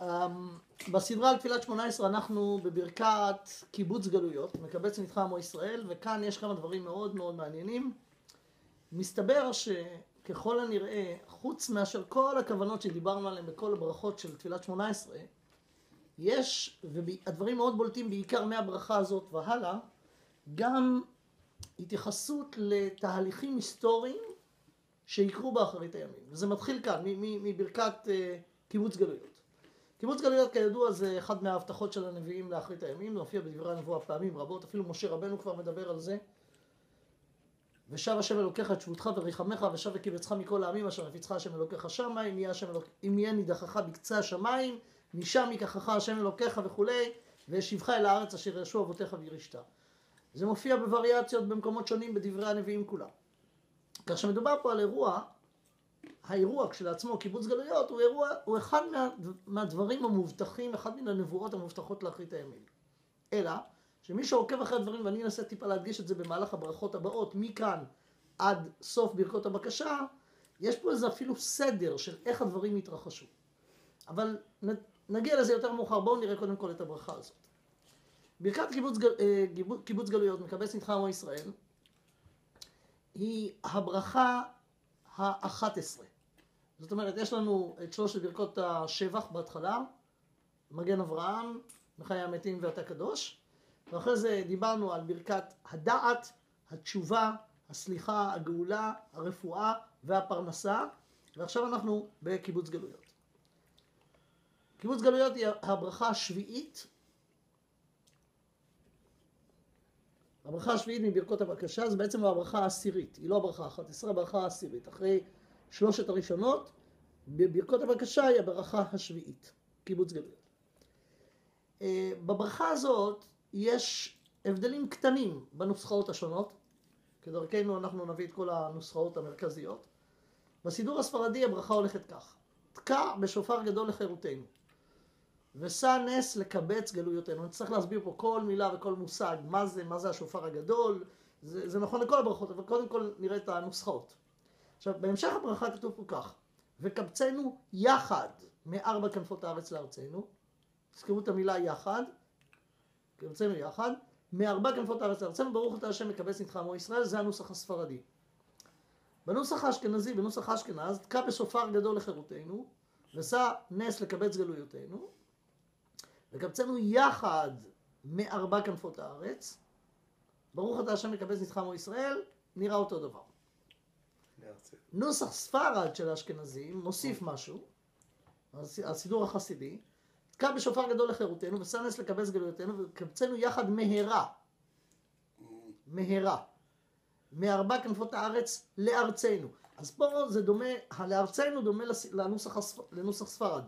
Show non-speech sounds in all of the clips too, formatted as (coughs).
אמ, בסדרה על תפילת שמונה עשרה אנחנו בברכת קיבוץ גלויות, מקבץ נדחה עמו ישראל, וכאן יש כמה דברים מאוד מאוד מעניינים. מסתבר שככל הנראה, חוץ מאשר כל הכוונות שדיברנו עליהן בכל הברכות של תפילת שמונה עשרה, יש, והדברים מאוד בולטים בעיקר מהברכה הזאת והלאה, גם התייחסות לתהליכים היסטוריים שיקרו באחרית הימים. וזה מתחיל כאן, מברכת אה, קיבוץ גלויות. קיבוץ גלויות כידוע זה אחד מההבטחות של הנביאים לאחרית הימים, זה מופיע בדברי הנבואה פעמים רבות, אפילו משה רבנו כבר מדבר על זה. ושב השם אלוקיך את שבותך וריחמך ושב וקיבצך מכל העמים אשר הפיצך השם אלוקיך שמה אם יהיה, אלוק... אם יהיה נידחך בקצה השמיים משם ייקחך השם אלוקיך וכולי וישיבך אל הארץ אשר ירשו אבותיך וירשת. זה מופיע בווריאציות במקומות שונים בדברי הנביאים כולם. כך שמדובר פה על אירוע, האירוע כשלעצמו, קיבוץ גלויות, הוא אירוע, הוא אחד מה, מהדברים המובטחים, אחד מן הנבואות המובטחות לאחרית הימים. אלא, שמי שעוקב אחרי הדברים, ואני אנסה טיפה להדגיש את זה במהלך הברכות הבאות, מכאן עד סוף ברכות הבקשה, יש פה איזה אפילו סדר של איך הדברים יתרחשו. אבל נגיע לזה יותר מאוחר, בואו נראה קודם כל את הברכה הזאת. ברכת קיבוץ, אה, קיבוץ גלויות, מקבץ נדחה עמו ישראל, היא הברכה האחת עשרה. זאת אומרת, יש לנו את שלושת ברכות השבח בהתחלה, מגן אברהם, מחיי המתים ואתה קדוש, ואחרי זה דיברנו על ברכת הדעת, התשובה, הסליחה, הגאולה, הרפואה והפרנסה, ועכשיו אנחנו בקיבוץ גלויות. קיבוץ גלויות היא הברכה השביעית הברכה השביעית מברכות הבקשה זה בעצם הברכה העשירית, היא לא הברכה האחת עשרה, הברכה העשירית. אחרי שלושת הראשונות, בברכות הבקשה היא הברכה השביעית, קיבוץ גלויות. אה, בברכה הזאת יש הבדלים קטנים בנוסחאות השונות, כדרכנו אנחנו נביא את כל הנוסחאות המרכזיות. בסידור הספרדי הברכה הולכת כך: תקע בשופר גדול לחירותנו. ושא נס לקבץ גלויותינו. אני צריך להסביר פה כל מילה וכל מושג, מה זה, מה זה השופר הגדול, זה, זה נכון לכל הברכות, אבל קודם כל נראה את הנוסחאות. עכשיו, בהמשך הברכה כתוב פה כך, וקבצנו יחד מארבע כנפות הארץ לארצנו, תזכרו את המילה יחד, קבצנו יחד, מארבע כנפות הארץ לארצנו, ברוך אתה השם מקבץ נדחה עמו ישראל, זה הנוסח הספרדי. בנוסח האשכנזי, בנוסח האשכנז, תקע בשופר גדול לחירותנו, ושא נס לקבץ גלויותינו, וקבצנו יחד מארבע כנפות הארץ, ברוך אתה השם מקבץ נדחה עמו ישראל, נראה אותו דבר. נוסח ספרד של האשכנזים מוסיף משהו, הסידור החסידי, תקע בשופר גדול לחירותנו, וסנס לקבץ גלויותינו, וקבצנו יחד מהרה, מהרה, מארבע כנפות הארץ לארצנו. אז פה זה דומה, לארצנו דומה לנוסח, לנוסח ספרד.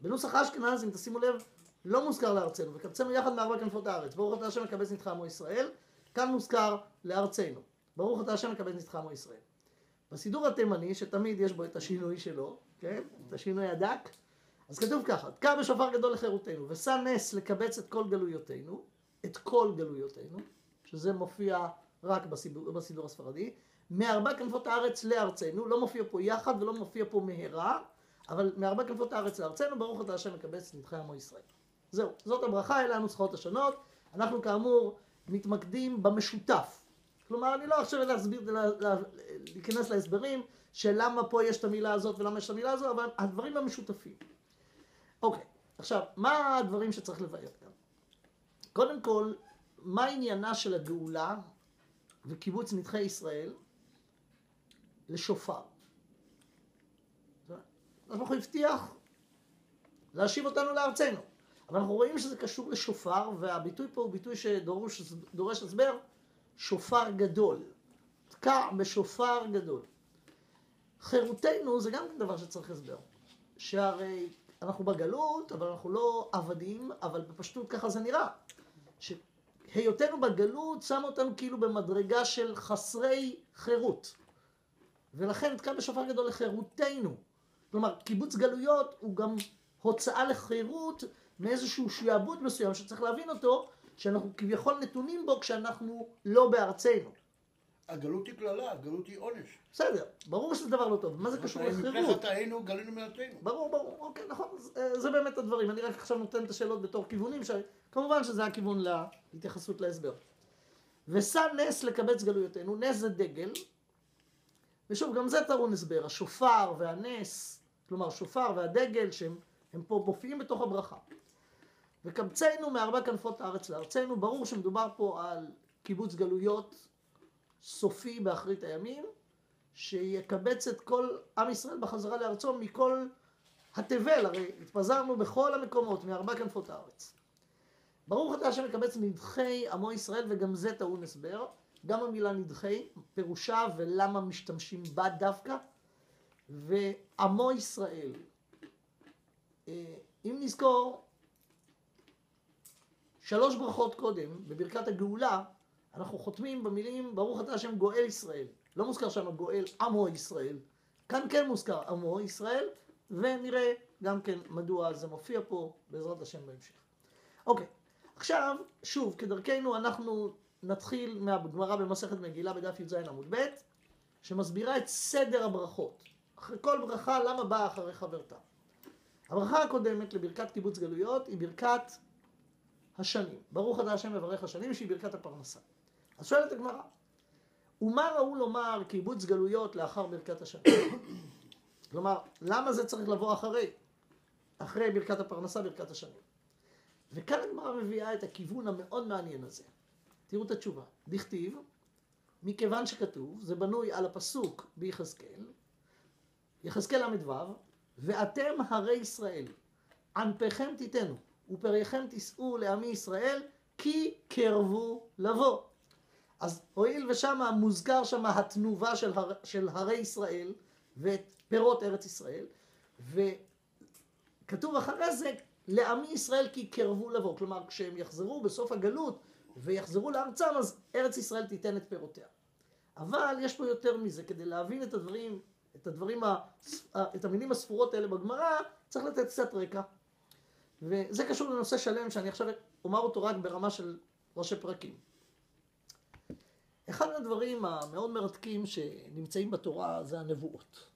בנוסח אשכנז, אם תשימו לב, לא מוזכר לארצנו, וקבצנו יחד מארבע כנפות הארץ. ברוך אתה השם מקבץ נדחה עמו ישראל, כאן מוזכר לארצנו. ברוך אתה השם מקבץ נדחה עמו ישראל. בסידור התימני, שתמיד יש בו את השינוי שלו, כן? את השינוי הדק, אז כתוב ככה, תקע בשופר גדול לחירותנו, ושא נס לקבץ את כל גלויותינו, את כל גלויותינו, שזה מופיע רק בסידור, בסידור הספרדי, מארבע כנפות הארץ לארצנו, לא מופיע פה יחד ולא מופיע פה מהרה, אבל מארבע כנפות הארץ לארצנו, ברוך אתה השם מקבץ נדחה עמו ישראל. זהו, זאת הברכה, אלה הנוסחאות השונות. אנחנו כאמור מתמקדים במשותף. כלומר, אני לא עכשיו להסביר, להיכנס להסברים של למה פה יש את המילה הזאת ולמה יש את המילה הזאת, אבל הדברים המשותפים. אוקיי, עכשיו, מה הדברים שצריך לבאר כאן? קודם כל, מה עניינה של הגאולה וקיבוץ נדחי ישראל לשופר? אנחנו הבטיח להשיב אותנו לארצנו. אבל אנחנו רואים שזה קשור לשופר, והביטוי פה הוא ביטוי שדורש הסבר, שופר גדול. תקע בשופר גדול. חירותנו זה גם דבר שצריך הסבר. שהרי אנחנו בגלות, אבל אנחנו לא עבדים, אבל בפשטות ככה זה נראה. שהיותנו בגלות שם אותנו כאילו במדרגה של חסרי חירות. ולכן תקע בשופר גדול לחירותנו. כלומר, קיבוץ גלויות הוא גם הוצאה לחירות מאיזשהו שעבוד מסוים שצריך להבין אותו, שאנחנו כביכול נתונים בו כשאנחנו לא בארצנו. הגלות היא קללה, הגלות היא עונש. בסדר, ברור שזה דבר לא טוב. מה זה קשור מפני לחירות? חטאינו גלינו מעטנו. ברור, ברור, אוקיי, נכון, זה, זה באמת הדברים. אני רק עכשיו נותן את השאלות בתור כיוונים, שכמובן שזה הכיוון להתייחסות להסבר. ושא נס לקבץ גלויותינו, נס זה דגל, ושוב, גם זה טעון הסבר, השופר והנס, כלומר, שופר והדגל, שהם הם פה מופיעים בתוך הברכה. וקבצנו מארבע כנפות הארץ לארצנו, ברור שמדובר פה על קיבוץ גלויות סופי באחרית הימים, שיקבץ את כל עם ישראל בחזרה לארצו מכל התבל, הרי התפזרנו בכל המקומות, מארבע כנפות הארץ. ברוך אתה השם מקבץ נדחי עמו ישראל, וגם זה טעון הסבר. גם המילה נדחי, פירושה ולמה משתמשים בה דווקא, ועמו ישראל. אה, אם נזכור, שלוש ברכות קודם, בברכת הגאולה, אנחנו חותמים במילים ברוך אתה השם גואל ישראל. לא מוזכר שם גואל עמו ישראל. כאן כן מוזכר עמו ישראל, ונראה גם כן מדוע זה מופיע פה בעזרת השם בהמשך. אוקיי, עכשיו, שוב, כדרכנו אנחנו נתחיל מהגמרא במסכת מגילה בדף י"ז עמוד ב', שמסבירה את סדר הברכות. אחרי כל ברכה, למה באה אחרי חברתה. הברכה הקודמת לברכת קיבוץ גלויות היא ברכת השנים. ברוך אתה השם מברך השנים, שהיא ברכת הפרנסה. אז שואלת הגמרא, ומה ראו לומר קיבוץ גלויות לאחר ברכת השנים? (coughs) כלומר, למה זה צריך לבוא אחרי? אחרי ברכת הפרנסה, ברכת השנים. וכאן הגמרא מביאה את הכיוון המאוד מעניין הזה. תראו את התשובה. דכתיב, מכיוון שכתוב, זה בנוי על הפסוק ביחזקאל, יחזקאל ל"ו, ואתם הרי ישראל, ענפיכם תיתנו, ופריכם תישאו לעמי ישראל, כי קרבו לבוא. אז הואיל ושם מוזכר שם התנובה של, הר, של הרי ישראל ואת פירות ארץ ישראל, וכתוב אחרי זה, לעמי ישראל כי קרבו לבוא. כלומר, כשהם יחזרו בסוף הגלות ויחזרו לארצם, אז ארץ ישראל תיתן את פירותיה. אבל יש פה יותר מזה, כדי להבין את הדברים, את הדברים, את המילים הספורות האלה בגמרא, צריך לתת קצת רקע. וזה קשור לנושא שלם שאני עכשיו אומר אותו רק ברמה של ראשי פרקים. אחד הדברים המאוד מרתקים שנמצאים בתורה זה הנבואות.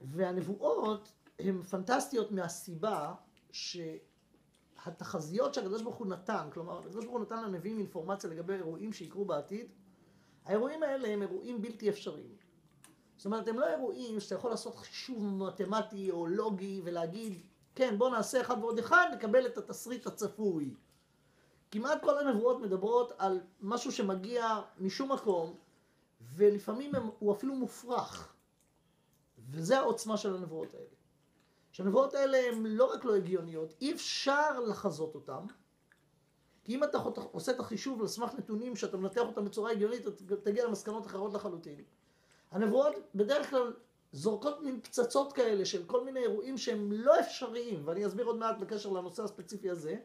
והנבואות הן פנטסטיות מהסיבה שהתחזיות שהקדוש ברוך הוא נתן, כלומר הקדוש ברוך הוא נתן לנביאים אינפורמציה לגבי אירועים שיקרו בעתיד, האירועים האלה הם אירועים בלתי אפשריים. זאת אומרת, הם לא אירועים שאתה יכול לעשות חישוב מתמטי או לוגי ולהגיד, כן, בוא נעשה אחד ועוד אחד, נקבל את התסריט הצפוי. כמעט כל הנבואות מדברות על משהו שמגיע משום מקום, ולפעמים הם, הוא אפילו מופרך. וזה העוצמה של הנבואות האלה. שהנבואות האלה הן לא רק לא הגיוניות, אי אפשר לחזות אותן, כי אם אתה עושה את החישוב על סמך נתונים שאתה מנתח אותם בצורה הגיונית, אתה תגיע למסקנות אחרות לחלוטין. הנבואות בדרך כלל זורקות מין פצצות כאלה של כל מיני אירועים שהם לא אפשריים, ואני אסביר עוד מעט בקשר לנושא הספציפי הזה.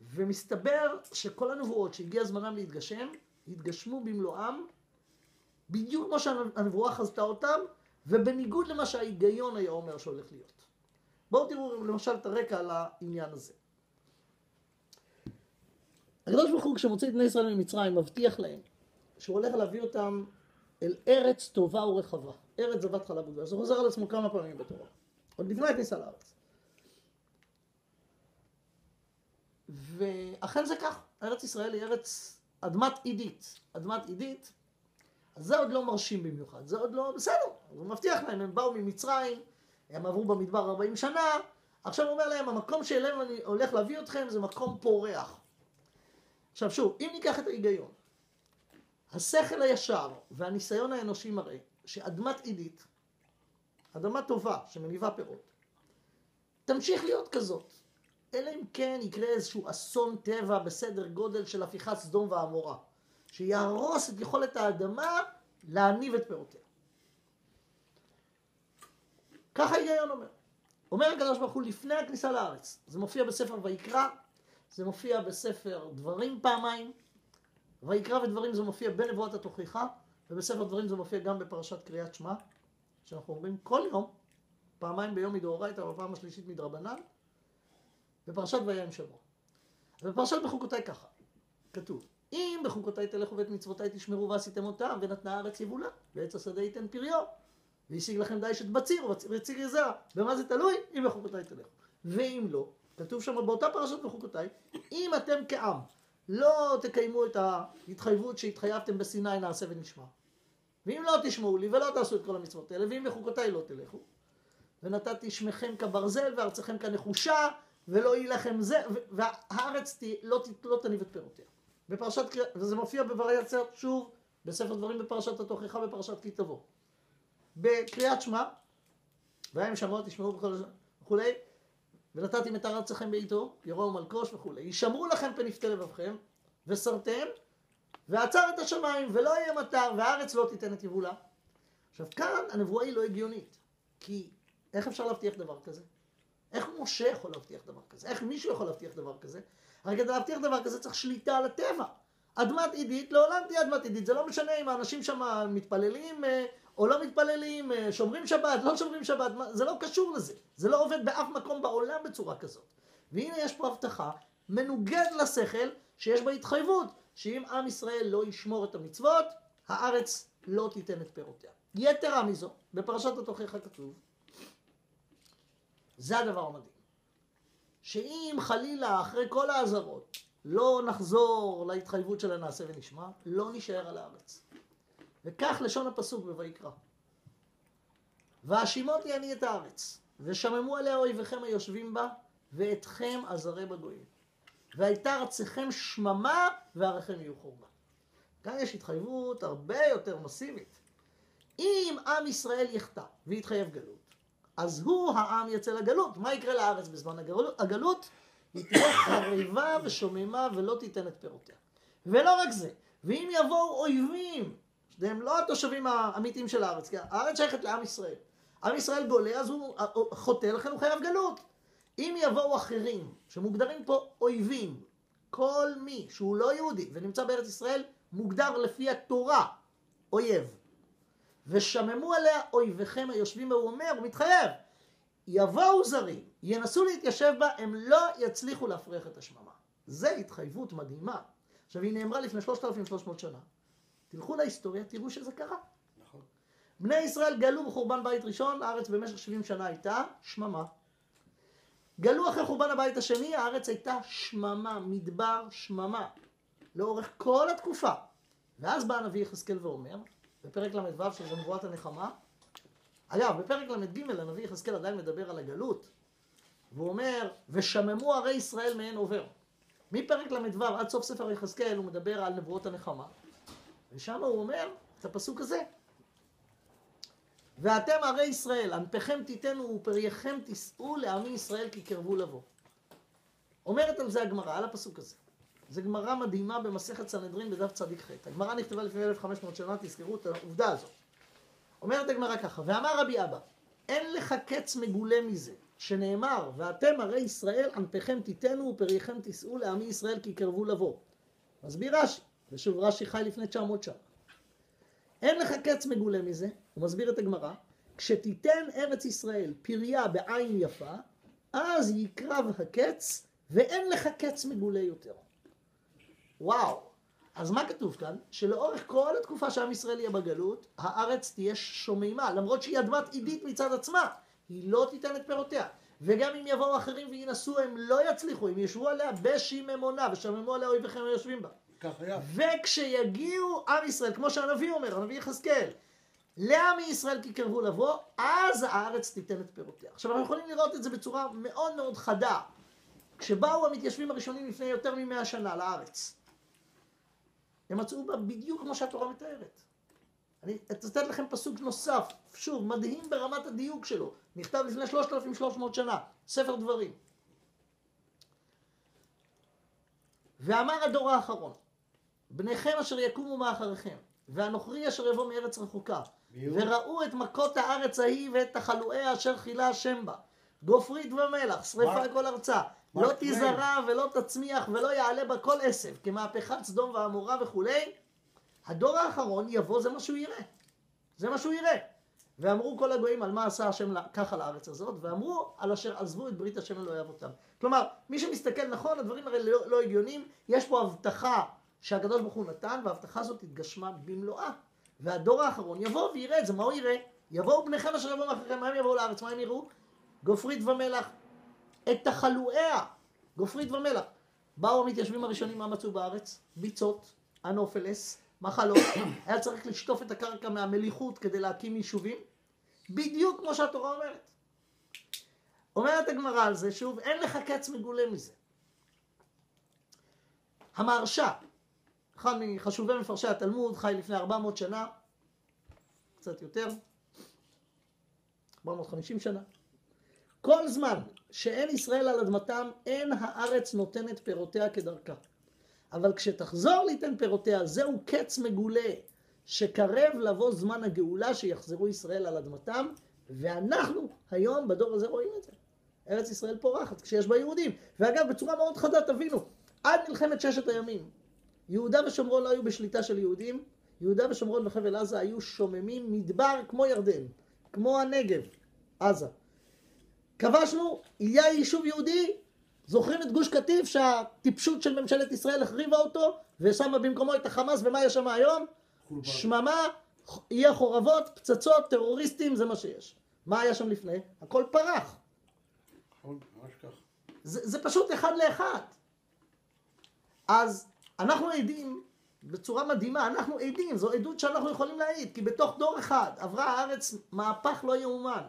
ומסתבר שכל הנבואות שהגיע זמנם להתגשם, התגשמו במלואם, בדיוק כמו שהנבואה חזתה אותם, ובניגוד למה שההיגיון היה אומר שהולך להיות. בואו תראו למשל את הרקע על העניין הזה. הקדוש ברוך הוא כשמוציא את בני ישראל ממצרים מבטיח להם שהוא הולך להביא אותם אל ארץ טובה ורחבה, ארץ זבת חלב ודבש. זה חוזר על עצמו כמה פעמים בתורה, עוד לפני הכניסה לארץ. ואכן זה כך, ארץ ישראל היא ארץ אדמת עידית. אדמת עידית, אז זה עוד לא מרשים במיוחד, זה עוד לא, בסדר, הוא מבטיח להם, הם באו ממצרים, הם עברו במדבר 40 שנה, עכשיו הוא אומר להם, המקום שאלינו אני הולך להביא אתכם זה מקום פורח. עכשיו שוב, אם ניקח את ההיגיון, השכל הישר והניסיון האנושי מראה שאדמת עידית, אדמה טובה שמניבה פירות, תמשיך להיות כזאת. אלא אם כן יקרה איזשהו אסון טבע בסדר גודל של הפיכת סדום ועמורה, שיהרוס את יכולת האדמה להניב את פירותיה. ככה ההיגיון אומר. אומר הקדוש ברוך הוא לפני הכניסה לארץ, זה מופיע בספר ויקרא, זה מופיע בספר דברים פעמיים, ויקרא ודברים זה מופיע בנבואת התוכחה, ובספר דברים זה מופיע גם בפרשת קריאת שמע, שאנחנו אומרים כל יום, פעמיים ביום מדאורייתא, בפעם השלישית מדרבנן, בפרשת ויהם שבוע. בפרשת בחוקותיי ככה, כתוב, אם בחוקותיי תלכו ואת מצוותיי תשמרו ועשיתם אותם, ונתנה הארץ יבולה, ועץ השדה ייתן פריו. והשיג לכם דיש את בציר, ובציר יזרע. במה זה תלוי? אם בחוקותיי תלכו. ואם לא, כתוב שם באותה פרשת בחוקותיי, אם אתם כעם לא תקיימו את ההתחייבות שהתחייבתם בסיני נעשה ונשמע. ואם לא תשמעו לי ולא תעשו את כל המצוות האלה, ואם בחוקותיי לא תלכו, ונתתי שמכם כברזל וארצכם כנחושה, ולא יהיה לכם זה, והארץ תה, לא, לא תניב את פירותיה. בפרשת, וזה מופיע בווריאציה שוב בספר דברים בפרשת התוכחה בפרשת כי תבוא. בקריאת שמע, והם שמעו תשמעו וכולי, ונתתם את ארצכם בעיתו, ירום מלקוש וכולי. ישמרו לכם פנפתי לבבכם, וסרתם, ועצר את השמיים, ולא יהיה מטר, והארץ לא תיתן את יבולה. עכשיו כאן הנבואה היא לא הגיונית, כי איך אפשר להבטיח דבר כזה? איך משה יכול להבטיח דבר כזה? איך מישהו יכול להבטיח דבר כזה? הרי כדי להבטיח דבר כזה צריך שליטה על הטבע. אדמת עידית לעולם תהיה אדמת עידית, זה לא משנה אם האנשים שם מתפללים אה, או לא מתפללים, אה, שומרים שבת, לא שומרים שבת, זה לא קשור לזה. זה לא עובד באף מקום בעולם בצורה כזאת. והנה יש פה הבטחה מנוגד לשכל שיש בה התחייבות שאם עם ישראל לא ישמור את המצוות, הארץ לא תיתן את פירותיה. יתרה מזו, בפרשת התוכחה כתוב, זה הדבר המדהים, שאם חלילה אחרי כל האזהרות לא נחזור להתחייבות של הנעשה ונשמע, לא נשאר על הארץ. וכך לשון הפסוק בויקרא. והשימותי אני את הארץ, ושממו עליה אויביכם היושבים בה, ואתכם עזרי בגויים. והייתה ארצכם שממה, ועריכם יהיו חורבה. כאן יש התחייבות הרבה יותר מסיבית. אם עם ישראל יחטא ויתחייב גלות, אז הוא העם יצא לגלות. מה יקרה לארץ בזמן הגלות? הגלות היא תהיה חריבה ושוממה ולא תיתן את פירותיה. ולא רק זה, ואם יבואו אויבים והם לא התושבים האמיתיים של הארץ, כי הארץ שייכת לעם ישראל. עם ישראל גולה, אז הוא חוטא, לכן הוא חייב גלות. אם יבואו אחרים, שמוגדרים פה אויבים, כל מי שהוא לא יהודי ונמצא בארץ ישראל, מוגדר לפי התורה אויב. ושממו עליה אויביכם היושבים בה, הוא אומר, הוא מתחייב. יבואו זרים, ינסו להתיישב בה, הם לא יצליחו להפריח את השממה. זו התחייבות מדהימה. עכשיו, היא נאמרה לפני 3,300 שנה. תלכו להיסטוריה, תראו שזה קרה. נכון. בני ישראל גלו בחורבן בית ראשון, הארץ במשך 70 שנה הייתה שממה. גלו אחרי חורבן הבית השני, הארץ הייתה שממה, מדבר שממה, לאורך כל התקופה. ואז בא הנביא יחזקאל ואומר, בפרק ל"ו שזה נבואת הנחמה, אגב, בפרק ל"ג הנביא יחזקאל עדיין מדבר על הגלות, והוא אומר, ושממו ערי ישראל מהן עובר. מפרק ל"ו עד סוף ספר יחזקאל הוא מדבר על נבואות הנחמה. ושם הוא אומר את הפסוק הזה. ואתם ערי ישראל, ענפיכם תיתנו ופרייכם תישאו לעמי ישראל כי קרבו לבוא. אומרת על זה הגמרא, על הפסוק הזה. זו גמרא מדהימה במסכת סנהדרין בדף צדיק ח'. הגמרא נכתבה לפני 1500 שנה, תזכרו את העובדה הזאת. אומרת הגמרא ככה, ואמר רבי אבא, אין לך קץ מגולה מזה, שנאמר, ואתם ערי ישראל, ענפיכם תיתנו ופרייכם תישאו לעמי ישראל כי קרבו לבוא. מסביר רש"י, ושוב רש"י חי לפני 900 שנה. אין לך קץ מגולה מזה, הוא מסביר את הגמרא, כשתיתן ארץ ישראל פריה בעין יפה, אז יקרב הקץ ואין לך קץ מגולה יותר. וואו. אז מה כתוב כאן? שלאורך כל התקופה שעם ישראל יהיה בגלות, הארץ תהיה שוממה, למרות שהיא אדמת עידית מצד עצמה, היא לא תיתן את פירותיה. וגם אם יבואו אחרים וינסו, הם לא יצליחו, הם ישבו עליה בשיממונה, ושממו עליה אויביכם היושבים בה. וכשיגיעו עם ישראל, כמו שהנביא אומר, הנביא יחזקאל, לעמי ישראל כי קרבו לבוא, אז הארץ תיתן את פירותיה. עכשיו אנחנו יכולים לראות את זה בצורה מאוד מאוד חדה. כשבאו המתיישבים הראשונים לפני יותר ממאה שנה לארץ, הם מצאו בה בדיוק כמו שהתורה מתארת. אני אצטט לכם פסוק נוסף, שוב, מדהים ברמת הדיוק שלו, נכתב לפני 3,300 שנה, ספר דברים. ואמר הדור האחרון, בניכם אשר יקומו מאחריכם, והנוכרי אשר יבוא מארץ רחוקה, וראו את מכות הארץ ההיא ואת תחלואיה אשר חילה השם בה, גופרית ומלח, שרפה כל ארצה, לא תזרע ולא תצמיח ולא יעלה בה כל עשב, כמהפכת סדום ועמורה וכולי, הדור האחרון יבוא, זה מה שהוא יראה. זה מה שהוא יראה. ואמרו כל הגויים על מה עשה השם ככה לארץ הזאת, ואמרו על אשר עזבו את ברית השם אלוהי אבותם. כלומר, מי שמסתכל נכון, הדברים הרי לא, לא הגיוניים, יש פה הבטחה שהקדוש ברוך הוא נתן, וההבטחה הזאת התגשמה במלואה. והדור האחרון יבוא ויראה את זה, מה הוא יראה? יבואו בניכם אשר יבואו אחריכם, מה הם יבואו לארץ? מה הם יראו? גופרית ומלח. את תחלואיה, גופרית ומלח. באו המתיישבים הראשונים, מה מצאו בארץ? ביצות, אנופלס, מחלות. (coughs) היה צריך לשטוף את הקרקע מהמליחות כדי להקים יישובים. בדיוק כמו שהתורה אומרת. אומרת הגמרא על זה, שוב, אין לך קץ מגולה מזה. המהרש"א, אחד מחשובי מפרשי התלמוד, חי לפני 400 שנה, קצת יותר, 450 שנה. כל זמן שאין ישראל על אדמתם, אין הארץ נותנת פירותיה כדרכה. אבל כשתחזור ליתן פירותיה, זהו קץ מגולה, שקרב לבוא זמן הגאולה שיחזרו ישראל על אדמתם, ואנחנו היום בדור הזה רואים את זה. ארץ ישראל פורחת כשיש בה יהודים. ואגב, בצורה מאוד חדה תבינו, עד מלחמת ששת הימים, יהודה ושומרון לא היו בשליטה של יהודים, יהודה ושומרון וחבל עזה היו שוממים מדבר כמו ירדן, כמו הנגב, עזה. כבשנו, יהיה יישוב יהודי, זוכרים את גוש קטיף שהטיפשות של ממשלת ישראל החריבה אותו ושמה במקומו את החמאס ומה יש שם היום? שממה, יהיה חורבות, פצצות, טרוריסטים, זה מה שיש. מה היה שם לפני? הכל פרח. נכון, ממש כך. זה, זה פשוט אחד לאחד. אז אנחנו עדים בצורה מדהימה, אנחנו עדים, זו עדות שאנחנו יכולים להעיד, כי בתוך דור אחד עברה הארץ מהפך לא יאומן,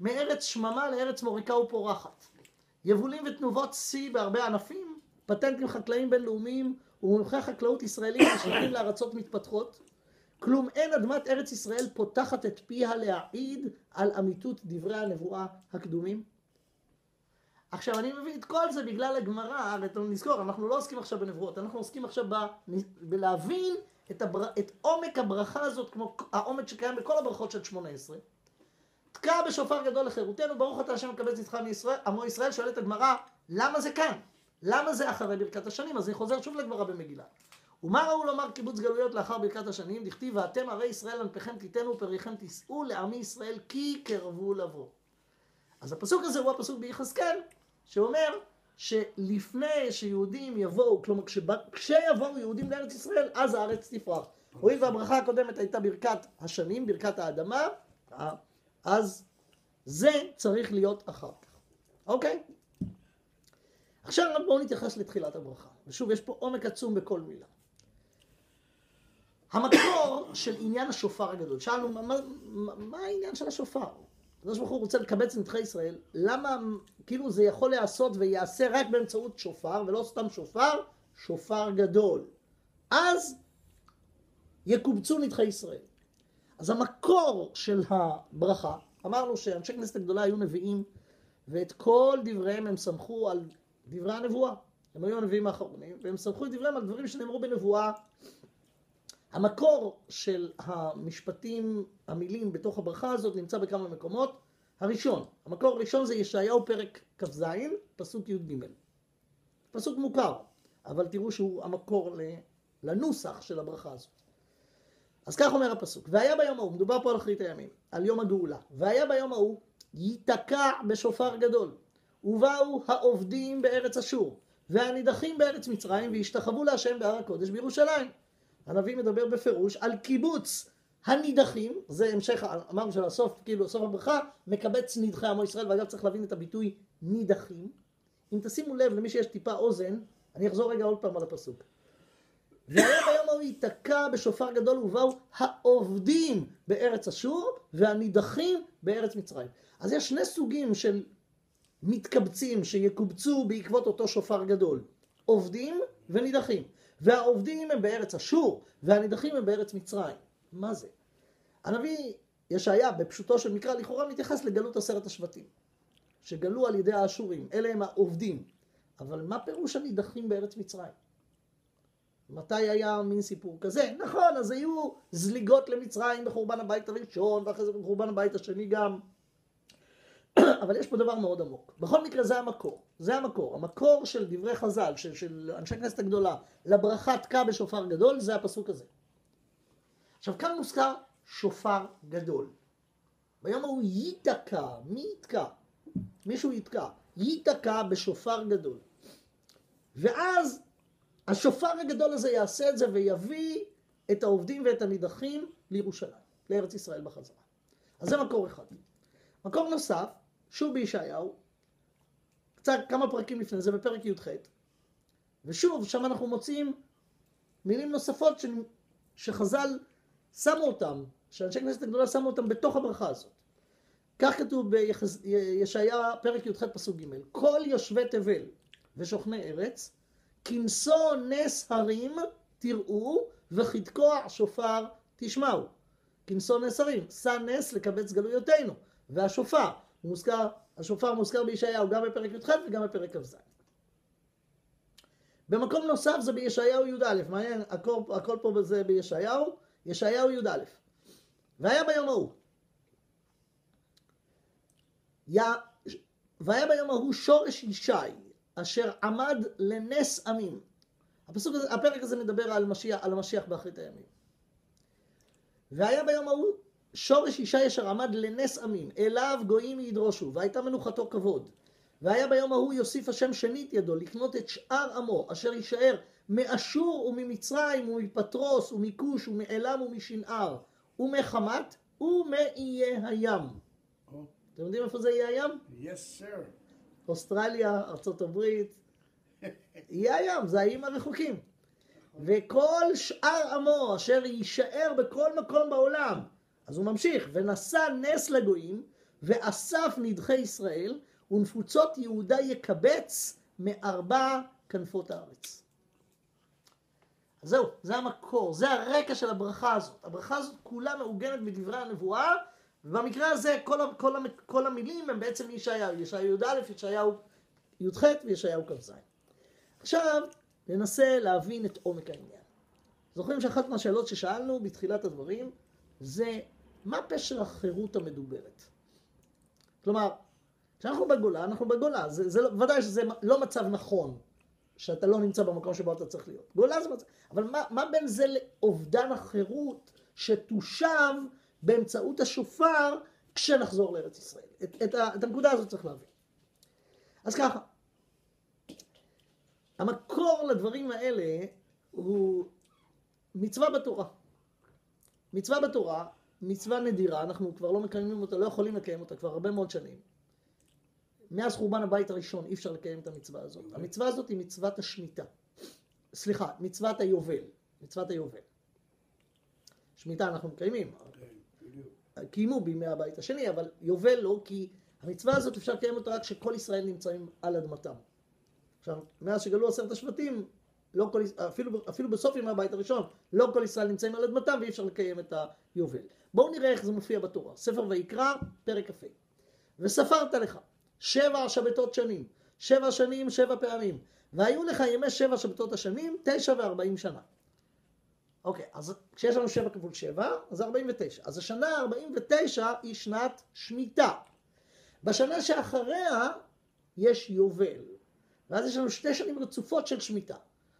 מארץ שממה לארץ מוריקה ופורחת. יבולים ותנובות שיא בהרבה ענפים, פטנטים חקלאיים בינלאומיים ומומחי חקלאות ישראלים (coughs) משלמים לארצות מתפתחות. כלום אין אדמת ארץ ישראל פותחת את פיה להעיד על אמיתות דברי הנבואה הקדומים. עכשיו אני מביא את כל זה בגלל הגמרא, הרי נזכור, אנחנו לא עוסקים עכשיו בנבואות, אנחנו עוסקים עכשיו ב, בלהבין את, הבר, את עומק הברכה הזאת, כמו העומק שקיים בכל הברכות של שמונה עשרה. תקע בשופר גדול לחירותנו, ברוך אתה השם מקבץ איתך מישראל, עמו ישראל, שואלת הגמרא, למה זה כאן? למה זה אחרי ברכת השנים? אז אני חוזר שוב לגמרא במגילה. ומה ראו לומר קיבוץ גלויות לאחר ברכת השנים? דכתיב ואתם הרי ישראל ענפיכם תיתנו ופריכם תישאו לעמי ישראל כי קרבו לבוא. אז הפסוק הזה הוא הפסוק ביחזקאל, שאומר שלפני שיהודים יבואו, כלומר כשיבואו יהודים לארץ ישראל, אז הארץ תפרח. הואיל והברכה הקודמת הייתה ברכת השנים, ברכת האדמה, אז זה צריך להיות אחר כך, אוקיי? עכשיו בואו נתייחס לתחילת הברכה. ושוב, יש פה עומק עצום בכל מילה. המקור של עניין השופר הגדול, שאלנו מה, מה, מה העניין של השופר? הקדוש ברוך הוא רוצה לקבץ נדחי ישראל, למה כאילו זה יכול להיעשות וייעשה רק באמצעות שופר, ולא סתם שופר, שופר גדול. אז יקובצו נדחי ישראל. אז המקור של הברכה, אמרנו שאנשי כנסת הגדולה היו נביאים, ואת כל דבריהם הם סמכו על דברי הנבואה. הם היו הנביאים האחרונים, והם סמכו את דבריהם על דברים שנאמרו בנבואה. המקור של המשפטים, המילים בתוך הברכה הזאת נמצא בכמה מקומות. הראשון, המקור הראשון זה ישעיהו פרק כ"ז, פסוק י"ג. פסוק מוכר, אבל תראו שהוא המקור לנוסח של הברכה הזאת. אז כך אומר הפסוק, והיה ביום ההוא, מדובר פה על אחרית הימים, על יום הגאולה, והיה ביום ההוא ייתקע בשופר גדול, ובאו העובדים בארץ אשור, והנידחים בארץ מצרים, והשתחוו להשם בהר הקודש בירושלים. הנביא מדבר בפירוש על קיבוץ הנידחים, זה המשך, אמרנו של הסוף, כאילו סוף הברכה, מקבץ נידחי עמו ישראל, ואגב צריך להבין את הביטוי נידחים. אם תשימו לב למי שיש טיפה אוזן, אני אחזור רגע עוד פעם על הפסוק. והיה ביום ההוא ייתקע בשופר גדול ובאו העובדים בארץ אשור והנידחים בארץ מצרים. אז יש שני סוגים של מתקבצים שיקובצו בעקבות אותו שופר גדול. עובדים ונידחים. והעובדים הם בארץ אשור והנידחים הם בארץ מצרים. מה זה? הנביא ישעיה בפשוטו של מקרא לכאורה מתייחס לגלות עשרת השבטים שגלו על ידי האשורים, אלה הם העובדים. אבל מה פירוש הנידחים בארץ מצרים? מתי היה מין סיפור כזה? נכון, אז היו זליגות למצרים בחורבן הבית הראשון, ואחרי זה בחורבן הבית השני גם. אבל יש פה דבר מאוד עמוק. בכל מקרה זה המקור. זה המקור. המקור של דברי חז"ל, של, של אנשי הכנסת הגדולה, לברכה תקע בשופר גדול, זה הפסוק הזה. עכשיו כאן מוזכר שופר גדול. ביום ההוא ייתקע, מי יתקע? מישהו יתקע. ייתקע בשופר גדול. ואז השופר הגדול הזה יעשה את זה ויביא את העובדים ואת הנידחים לירושלים, לארץ ישראל בחזרה. אז זה מקור אחד. מקור נוסף, שוב בישעיהו, קצת כמה פרקים לפני זה, בפרק י"ח, ושוב, שם אנחנו מוצאים מילים נוספות ש... שחז"ל שמו אותם, שאנשי כנסת הגדולה שמו אותם בתוך הברכה הזאת. כך כתוב בישעיה פרק י"ח פסוק ג' כל יושבי תבל ושוכני ארץ כנסו נס הרים תראו וחתקוע שופר תשמעו. כנסו נס הרים, שא נס לקבץ גלויותינו והשופר, מוזכר, השופר מוזכר בישעיהו גם בפרק י"ח וגם בפרק כ"ז. במקום נוסף זה בישעיהו י"א, מעניין, הכל, הכל פה זה בישעיהו, ישעיהו י"א. והיה ביום ההוא. והיה ביום ההוא שורש ישי, אשר עמד לנס עמים. הפסוק הזה, הפרק הזה מדבר על, משיח, על המשיח באחרית הימים. והיה ביום ההוא שורש ישי אשר עמד לנס עמים, אליו גויים ידרושו, והייתה מנוחתו כבוד. והיה ביום ההוא יוסיף השם שנית ידו לקנות את שאר עמו, אשר יישאר מאשור וממצרים ומפטרוס ומכוש ומעלם ומשנער ומחמת ומאיי הים. Oh. אתם יודעים איפה זה איי הים? Yes, sir. אוסטרליה, ארה"ב, איי הים, זה האיים הרחוקים. וכל שאר עמו אשר יישאר בכל מקום בעולם. אז הוא ממשיך, ונשא נס לגויים, ואסף נדחי ישראל, ונפוצות יהודה יקבץ מארבע כנפות הארץ. אז זהו, זה המקור, זה הרקע של הברכה הזאת. הברכה הזאת כולה מעוגנת בדברי הנבואה, ובמקרה הזה כל, כל, כל המילים הם בעצם מישעיהו, ישעיהו י"א, ישעיהו י"ח וישעיהו כ"ז. עכשיו ננסה להבין את עומק העניין. זוכרים שאחת מהשאלות ששאלנו בתחילת הדברים זה מה פשר החירות המדוברת? כלומר, כשאנחנו בגולה, אנחנו בגולה. זה, זה, לא, ודאי שזה לא מצב נכון, שאתה לא נמצא במקום שבו אתה צריך להיות. גולה זה מצב... אבל מה, מה בין זה לאובדן החירות שתושב באמצעות השופר כשנחזור לארץ ישראל? את, את, את הנקודה הזאת צריך להבין. אז ככה, המקור לדברים האלה הוא מצווה בתורה. מצווה בתורה, מצווה נדירה, אנחנו כבר לא מקיימים אותה, לא יכולים לקיים אותה כבר הרבה מאוד שנים. מאז חורבן הבית הראשון אי אפשר לקיים את המצווה הזאת. המצווה הזאת היא מצוות השמיטה. סליחה, מצוות היובל. מצוות היובל. שמיטה אנחנו מקיימים. כן, קיימו בימי הבית השני, אבל יובל לא, כי המצווה הזאת אפשר לקיים אותה רק כשכל ישראל נמצאים על אדמתם. עכשיו, מאז שגלו עשרת השבטים, לא כל, אפילו, אפילו בסוף ימי הבית הראשון, לא כל ישראל נמצאים על אדמתם ואי אפשר לקיים את היובל. בואו נראה איך זה מופיע בתורה. ספר ויקרא, פרק כ"ה. וספרת לך שבע שבתות שנים, שבע שנים שבע פעמים, והיו לך ימי שבע שבתות השנים, תשע וארבעים שנה. אוקיי, אז כשיש לנו שבע כפול שבע, אז ארבעים ותשע. אז השנה ארבעים ותשע היא שנת שמיטה. בשנה שאחריה יש יובל. ואז יש לנו שתי שנים רצופות של שמיטה.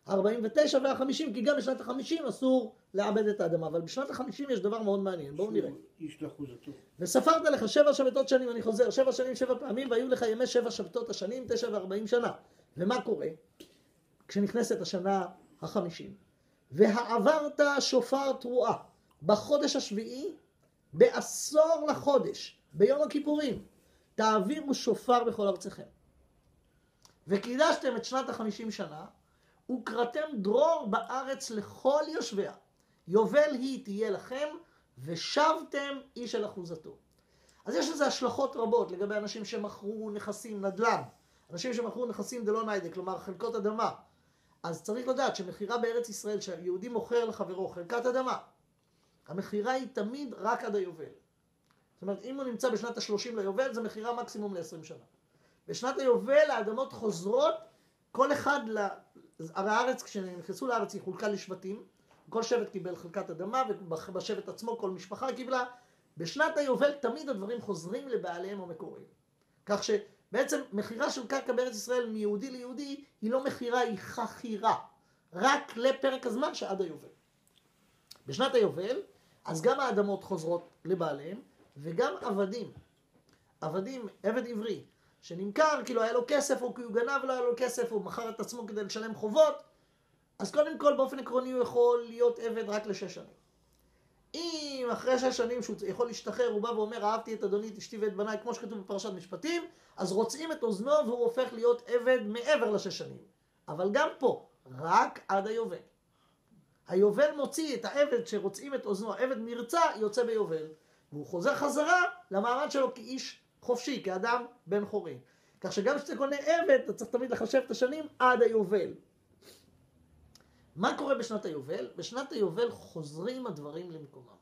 ה-49 וה-50, כי גם בשנת ה-50 אסור לעבד את האדמה, אבל בשנת ה-50 יש דבר מאוד מעניין, בואו נראה. איש לאחוזתו. וספרת לך שבע שבתות שנים, אני חוזר, שבע שנים שבע פעמים, והיו לך ימי שבע שבתות השנים, תשע וארבעים שנה. ומה קורה? כשנכנסת השנה החמישים. והעברת שופר תרועה בחודש השביעי, בעשור לחודש, ביום הכיפורים, תעבירו שופר בכל ארציכם. וקידשתם את שנת החמישים שנה, וקראתם דרור בארץ לכל יושביה. יובל היא תהיה לכם, ושבתם איש אל אחוזתו. אז יש לזה השלכות רבות לגבי אנשים שמכרו נכסים, נדל"ן. אנשים שמכרו נכסים דלא ניידה, כלומר חלקות אדמה. אז צריך לדעת שמכירה בארץ ישראל, שהיהודי מוכר לחברו חלקת אדמה, המכירה היא תמיד רק עד היובל. זאת אומרת, אם הוא נמצא בשנת ה-30 ליובל, זה מכירה מקסימום ל-20 שנה. בשנת היובל האדמות חוזרות, כל אחד הרי הארץ, כשנכנסו לארץ היא חולקה לשבטים, כל שבט קיבל חלקת אדמה, ובשבט עצמו כל משפחה קיבלה. בשנת היובל תמיד הדברים חוזרים לבעליהם המקוריים. כך שבעצם מכירה של קרקע בארץ ישראל מיהודי ליהודי היא לא מכירה, היא חכירה. רק לפרק הזמן שעד היובל. בשנת היובל, אז גם האדמות חוזרות לבעליהם, וגם עבדים. עבדים, עבד עברי, שנמכר, כאילו היה לו כסף, או כי הוא גנב לא היה לו כסף, או מכר את עצמו כדי לשלם חובות, אז קודם כל באופן עקרוני הוא יכול להיות עבד רק לשש שנים. אם אחרי שש שנים שהוא יכול להשתחרר, הוא בא ואומר אהבתי את אדוני, את אשתי ואת בניי, כמו שכתוב בפרשת משפטים, אז רוצים את אוזנו והוא הופך להיות עבד מעבר לשש שנים. אבל גם פה, רק עד היובל. היובל מוציא את העבד שרוצים את אוזנו, העבד מרצה יוצא ביובל. והוא חוזר חזרה למעמד שלו כאיש חופשי, כאדם בן חורין. כך שגם כשאתה קונה עבד, אתה צריך תמיד לחשב את השנים עד היובל. מה קורה בשנת היובל? בשנת היובל חוזרים הדברים למקומם.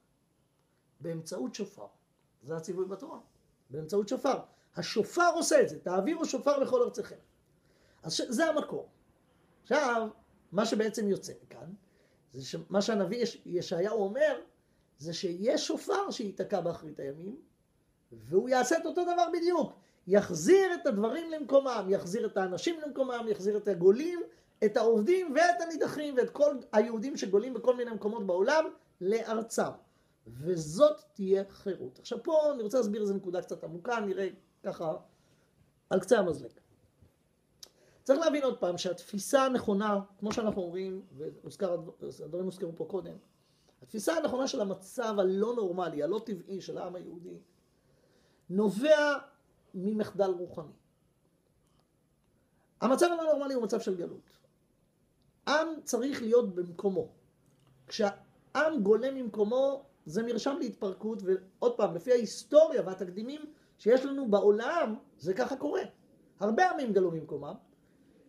באמצעות שופר. זה הציווי בתורה. באמצעות שופר. השופר עושה את זה. תעבירו שופר בכל ארציכם. אז ש... זה המקור. עכשיו, מה שבעצם יוצא מכאן, זה שמה שהנביא יש... ישעיהו אומר, זה שיש שופר שייתקע באחרית הימים, והוא יעשה את אותו דבר בדיוק. יחזיר את הדברים למקומם, יחזיר את האנשים למקומם, יחזיר את הגולים, את העובדים ואת הנידחים ואת כל היהודים שגולים בכל מיני מקומות בעולם לארצם. וזאת תהיה חירות. עכשיו פה אני רוצה להסביר איזה נקודה קצת עמוקה, נראה ככה על קצה המזלג. צריך להבין עוד פעם שהתפיסה הנכונה, כמו שאנחנו אומרים, והדברים הוזכרו פה קודם, התפיסה הנכונה של המצב הלא נורמלי, הלא טבעי של העם היהודי, נובע ממחדל רוחני. המצב הלא נורמלי הוא מצב של גלות. עם צריך להיות במקומו. כשהעם גולה ממקומו זה מרשם להתפרקות, ועוד פעם, לפי ההיסטוריה והתקדימים שיש לנו בעולם, זה ככה קורה. הרבה עמים גלו ממקומם.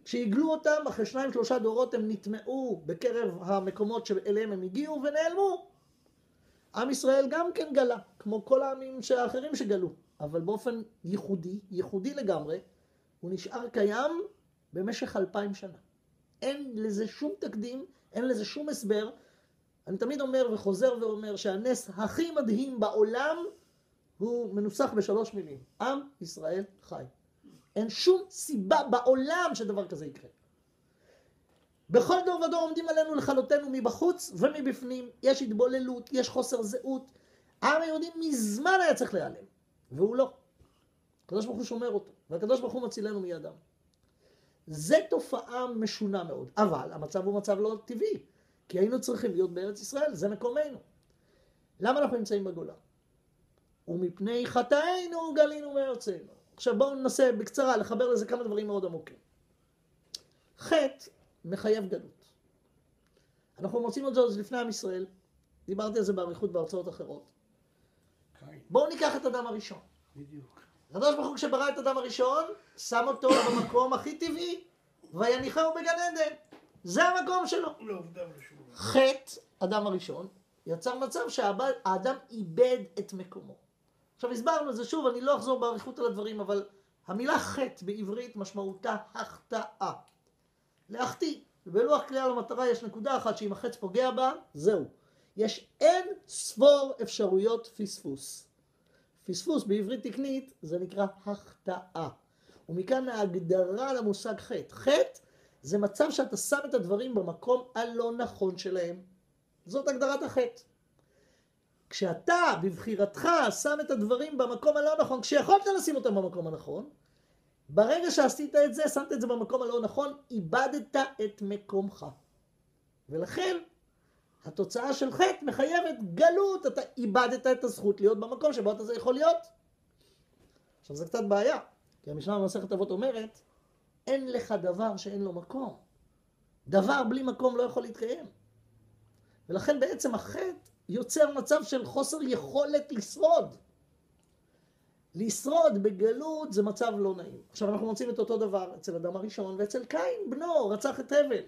כשהגלו אותם, אחרי שניים שלושה דורות הם נטמעו בקרב המקומות שאליהם הם הגיעו ונעלמו. עם ישראל גם כן גלה, כמו כל העמים האחרים שגלו, אבל באופן ייחודי, ייחודי לגמרי, הוא נשאר קיים במשך אלפיים שנה. אין לזה שום תקדים, אין לזה שום הסבר. אני תמיד אומר וחוזר ואומר שהנס הכי מדהים בעולם הוא מנוסח בשלוש מילים. עם ישראל חי. אין שום סיבה בעולם שדבר כזה יקרה. בכל דור ודור עומדים עלינו לכלותנו מבחוץ ומבפנים. יש התבוללות, יש חוסר זהות. העם היהודי מזמן היה צריך להיעלם, והוא לא. הקדוש ברוך הוא שומר אותו, והקדוש ברוך הוא מצילנו מידם. זה תופעה משונה מאוד, אבל המצב הוא מצב לא טבעי, כי היינו צריכים להיות בארץ ישראל, זה מקומנו. למה אנחנו נמצאים בגולה? ומפני חטאינו גלינו מארצנו. עכשיו בואו ננסה בקצרה לחבר לזה כמה דברים מאוד עמוקים. חטא מחייב גלות. אנחנו מוצאים את זה עוד לפני עם ישראל, דיברתי על זה באריכות בהרצאות אחרות. בואו ניקח את אדם הראשון. בדיוק. הקדוש ברוך הוא כשברא את אדם הראשון, שם אותו במקום הכי טבעי, ויניחהו בגן עדן. זה המקום שלו. לא, חטא, אדם הראשון, יצר מצב שהאדם איבד את מקומו. עכשיו הסברנו את זה שוב, אני לא אחזור באריכות על הדברים, אבל המילה חטא בעברית משמעותה החטאה. להחטיא. ובלוח קריאה למטרה יש נקודה אחת שאם החץ פוגע בה, זהו. יש אין ספור אפשרויות פספוס. פספוס בעברית תקנית זה נקרא החטאה. ומכאן ההגדרה למושג חטא. חטא זה מצב שאתה שם את הדברים במקום הלא נכון שלהם. זאת הגדרת החטא. כשאתה בבחירתך שם את הדברים במקום הלא נכון, כשיכולת לשים אותם במקום הנכון, ברגע שעשית את זה, שמת את זה במקום הלא נכון, איבדת את מקומך. ולכן התוצאה של חטא מחייבת גלות, אתה איבדת את הזכות להיות במקום שבו אתה יכול להיות. עכשיו זה קצת בעיה, כי המשנה במסכת אבות אומרת, אין לך דבר שאין לו מקום. דבר בלי מקום לא יכול להתקיים. ולכן בעצם החטא יוצר מצב של חוסר יכולת לשרוד. לשרוד בגלות זה מצב לא נעים. עכשיו אנחנו מוצאים את אותו דבר אצל אדם הראשון ואצל קין, בנו, רצח את הבל.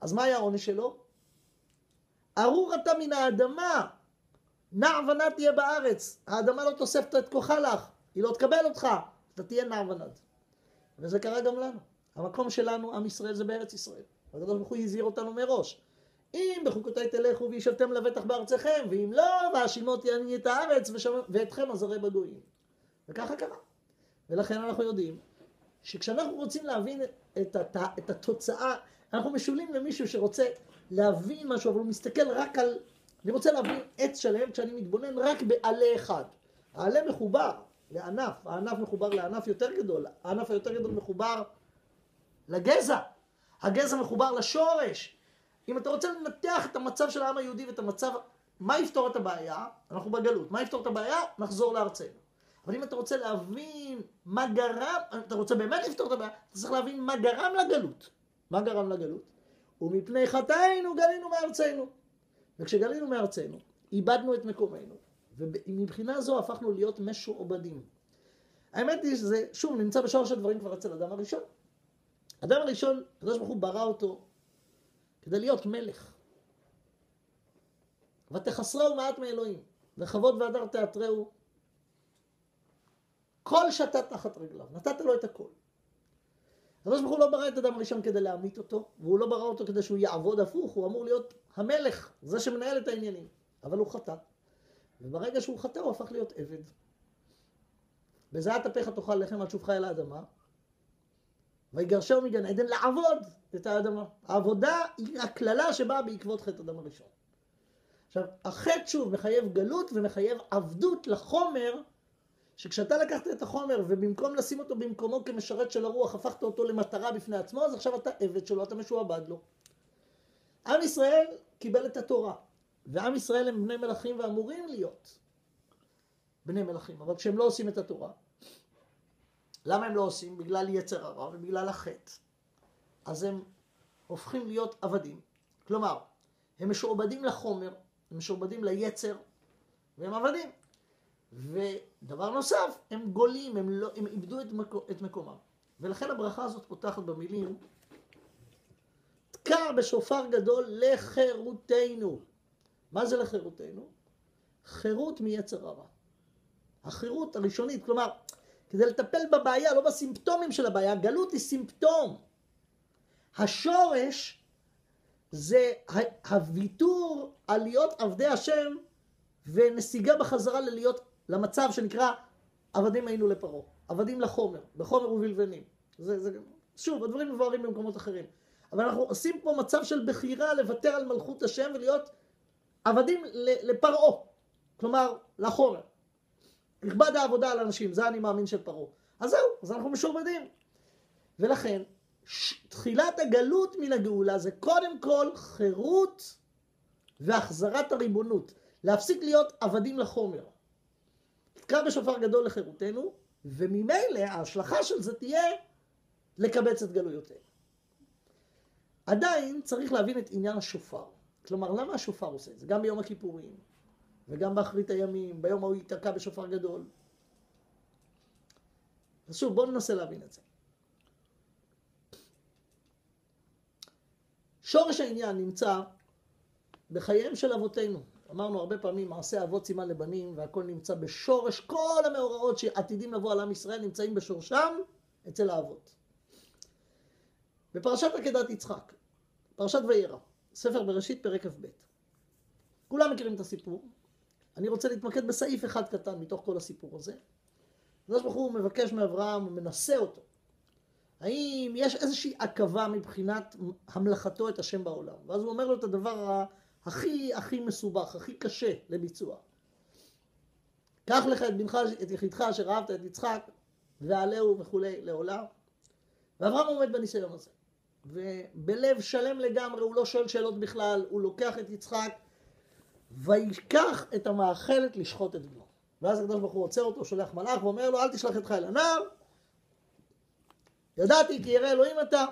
אז מה היה העונש שלו? ארור אתה מן האדמה, נע ונד תהיה בארץ. האדמה לא תוספת את כוחה לך, היא לא תקבל אותך, אתה תהיה נע ונד. וזה קרה גם לנו. המקום שלנו, עם ישראל, זה בארץ ישראל. הקדוש ברוך הוא הזהיר אותנו מראש. אם בחוקותיי תלכו וישבתם לבטח בארצכם, ואם לא, והאשימות יעני את הארץ ואתכם עזרי בגויים. וככה קרה. ולכן אנחנו יודעים שכשאנחנו רוצים להבין את, הת... את התוצאה, אנחנו משולים למישהו שרוצה להבין משהו, אבל הוא מסתכל רק על... אני רוצה להבין עץ שלם כשאני מתבונן רק בעלה אחד. העלה מחובר לענף, הענף מחובר לענף יותר גדול, הענף היותר גדול מחובר לגזע, הגזע מחובר לשורש, אם אתה רוצה לנתח את המצב של העם היהודי ואת המצב, מה יפתור את הבעיה? אנחנו בגלות. מה יפתור את הבעיה? נחזור לארצנו. אבל אם אתה רוצה להבין מה גרם, אתה רוצה באמת לפתור את הבעיה, אתה צריך להבין מה גרם לגלות. מה גרם לגלות? ומפני חטאינו גלינו מארצנו. וכשגלינו מארצנו, איבדנו את מקומנו, ומבחינה זו הפכנו להיות משועבדים. האמת היא שזה, שוב, נמצא בשורש הדברים כבר אצל אדם הראשון. אדם הראשון, הקדוש ברוך הוא ברא אותו כדי להיות מלך. ותחסרהו מעט מאלוהים, וכבוד והדר תאתרהו. כל שתת תחת רגליו, נתת לו את הכל. הקדוש ברוך הוא לא ברא את אדם הראשון כדי להמית אותו, והוא לא ברא אותו כדי שהוא יעבוד הפוך, הוא אמור להיות המלך, זה שמנהל את העניינים. אבל הוא חטא. וברגע שהוא חטא הוא הפך להיות עבד. בזעת אפיך תאכל לחם עד שובך אל האדמה, ויגרשהו מגן עדן לעבוד את האדמה. העבודה היא הקללה שבאה בעקבות חטא אדם הראשון. עכשיו, החטא שוב מחייב גלות ומחייב עבדות לחומר, שכשאתה לקחת את החומר ובמקום לשים אותו במקומו כמשרת של הרוח, הפכת אותו למטרה בפני עצמו, אז עכשיו אתה עבד שלו, אתה משועבד לו. עם ישראל קיבל את התורה, ועם ישראל הם בני מלכים ואמורים להיות בני מלכים, אבל כשהם לא עושים את התורה, למה הם לא עושים? בגלל יצר הרע ובגלל החטא. אז הם הופכים להיות עבדים. כלומר, הם משועבדים לחומר, הם משועבדים ליצר, והם עבדים. ודבר נוסף, הם גולים, הם, לא, הם איבדו את, מקו, את מקומם. ולכן הברכה הזאת פותחת במילים תקע בשופר גדול לחירותנו. מה זה לחירותנו? חירות מיצר הרע. החירות הראשונית, כלומר, כדי לטפל בבעיה, לא בסימפטומים של הבעיה, גלות היא סימפטום. השורש זה הוויתור על להיות עבדי השם ונסיגה בחזרה ללהיות, למצב שנקרא עבדים היינו לפרעה, עבדים לחומר, בחומר ובלבנים. זה, זה, שוב, הדברים מבוארים במקומות אחרים. אבל אנחנו עושים פה מצב של בחירה לוותר על מלכות השם ולהיות עבדים לפרעה, כלומר לחומר. נכבד העבודה על אנשים, זה אני מאמין של פרעה. אז זהו, אז אנחנו משועבדים. ולכן, תחילת הגלות מן הגאולה זה קודם כל חירות והחזרת הריבונות. להפסיק להיות עבדים לחומר. תקרא בשופר גדול לחירותנו, וממילא ההשלכה של זה תהיה לקבץ את גלויותינו. עדיין צריך להבין את עניין השופר. כלומר, למה השופר עושה את זה? גם ביום הכיפורים, וגם באחרית הימים, ביום ההוא ייתקע בשופר גדול. אז שוב, בואו ננסה להבין את זה. שורש העניין נמצא בחייהם של אבותינו. אמרנו הרבה פעמים, מעשה אבות סימן לבנים, והכל נמצא בשורש, כל המאורעות שעתידים לבוא על עם ישראל נמצאים בשורשם אצל האבות. בפרשת עקדת יצחק, פרשת וירא, ספר בראשית, פרק כ"ב. כולם מכירים את הסיפור. אני רוצה להתמקד בסעיף אחד קטן מתוך כל הסיפור הזה. הקדוש ברוך הוא מבקש מאברהם, הוא מנסה אותו. האם יש איזושהי עכבה מבחינת המלכתו את השם בעולם? ואז הוא אומר לו את הדבר הכי הכי מסובך, הכי קשה לביצוע. קח לך את בנך, את יחידך אשר אהבת את יצחק, ועלהו וכולי לעולם. ואברהם עומד בניסיון הזה. ובלב שלם לגמרי, הוא לא שואל שאלות בכלל, הוא לוקח את יצחק, ויקח את המאכלת לשחוט את בנו. ואז הקדוש ברוך הוא עוצר אותו, שולח מלאך ואומר לו, אל תשלח ידך אל הנער, ידעתי כי ירא אלוהים אתה.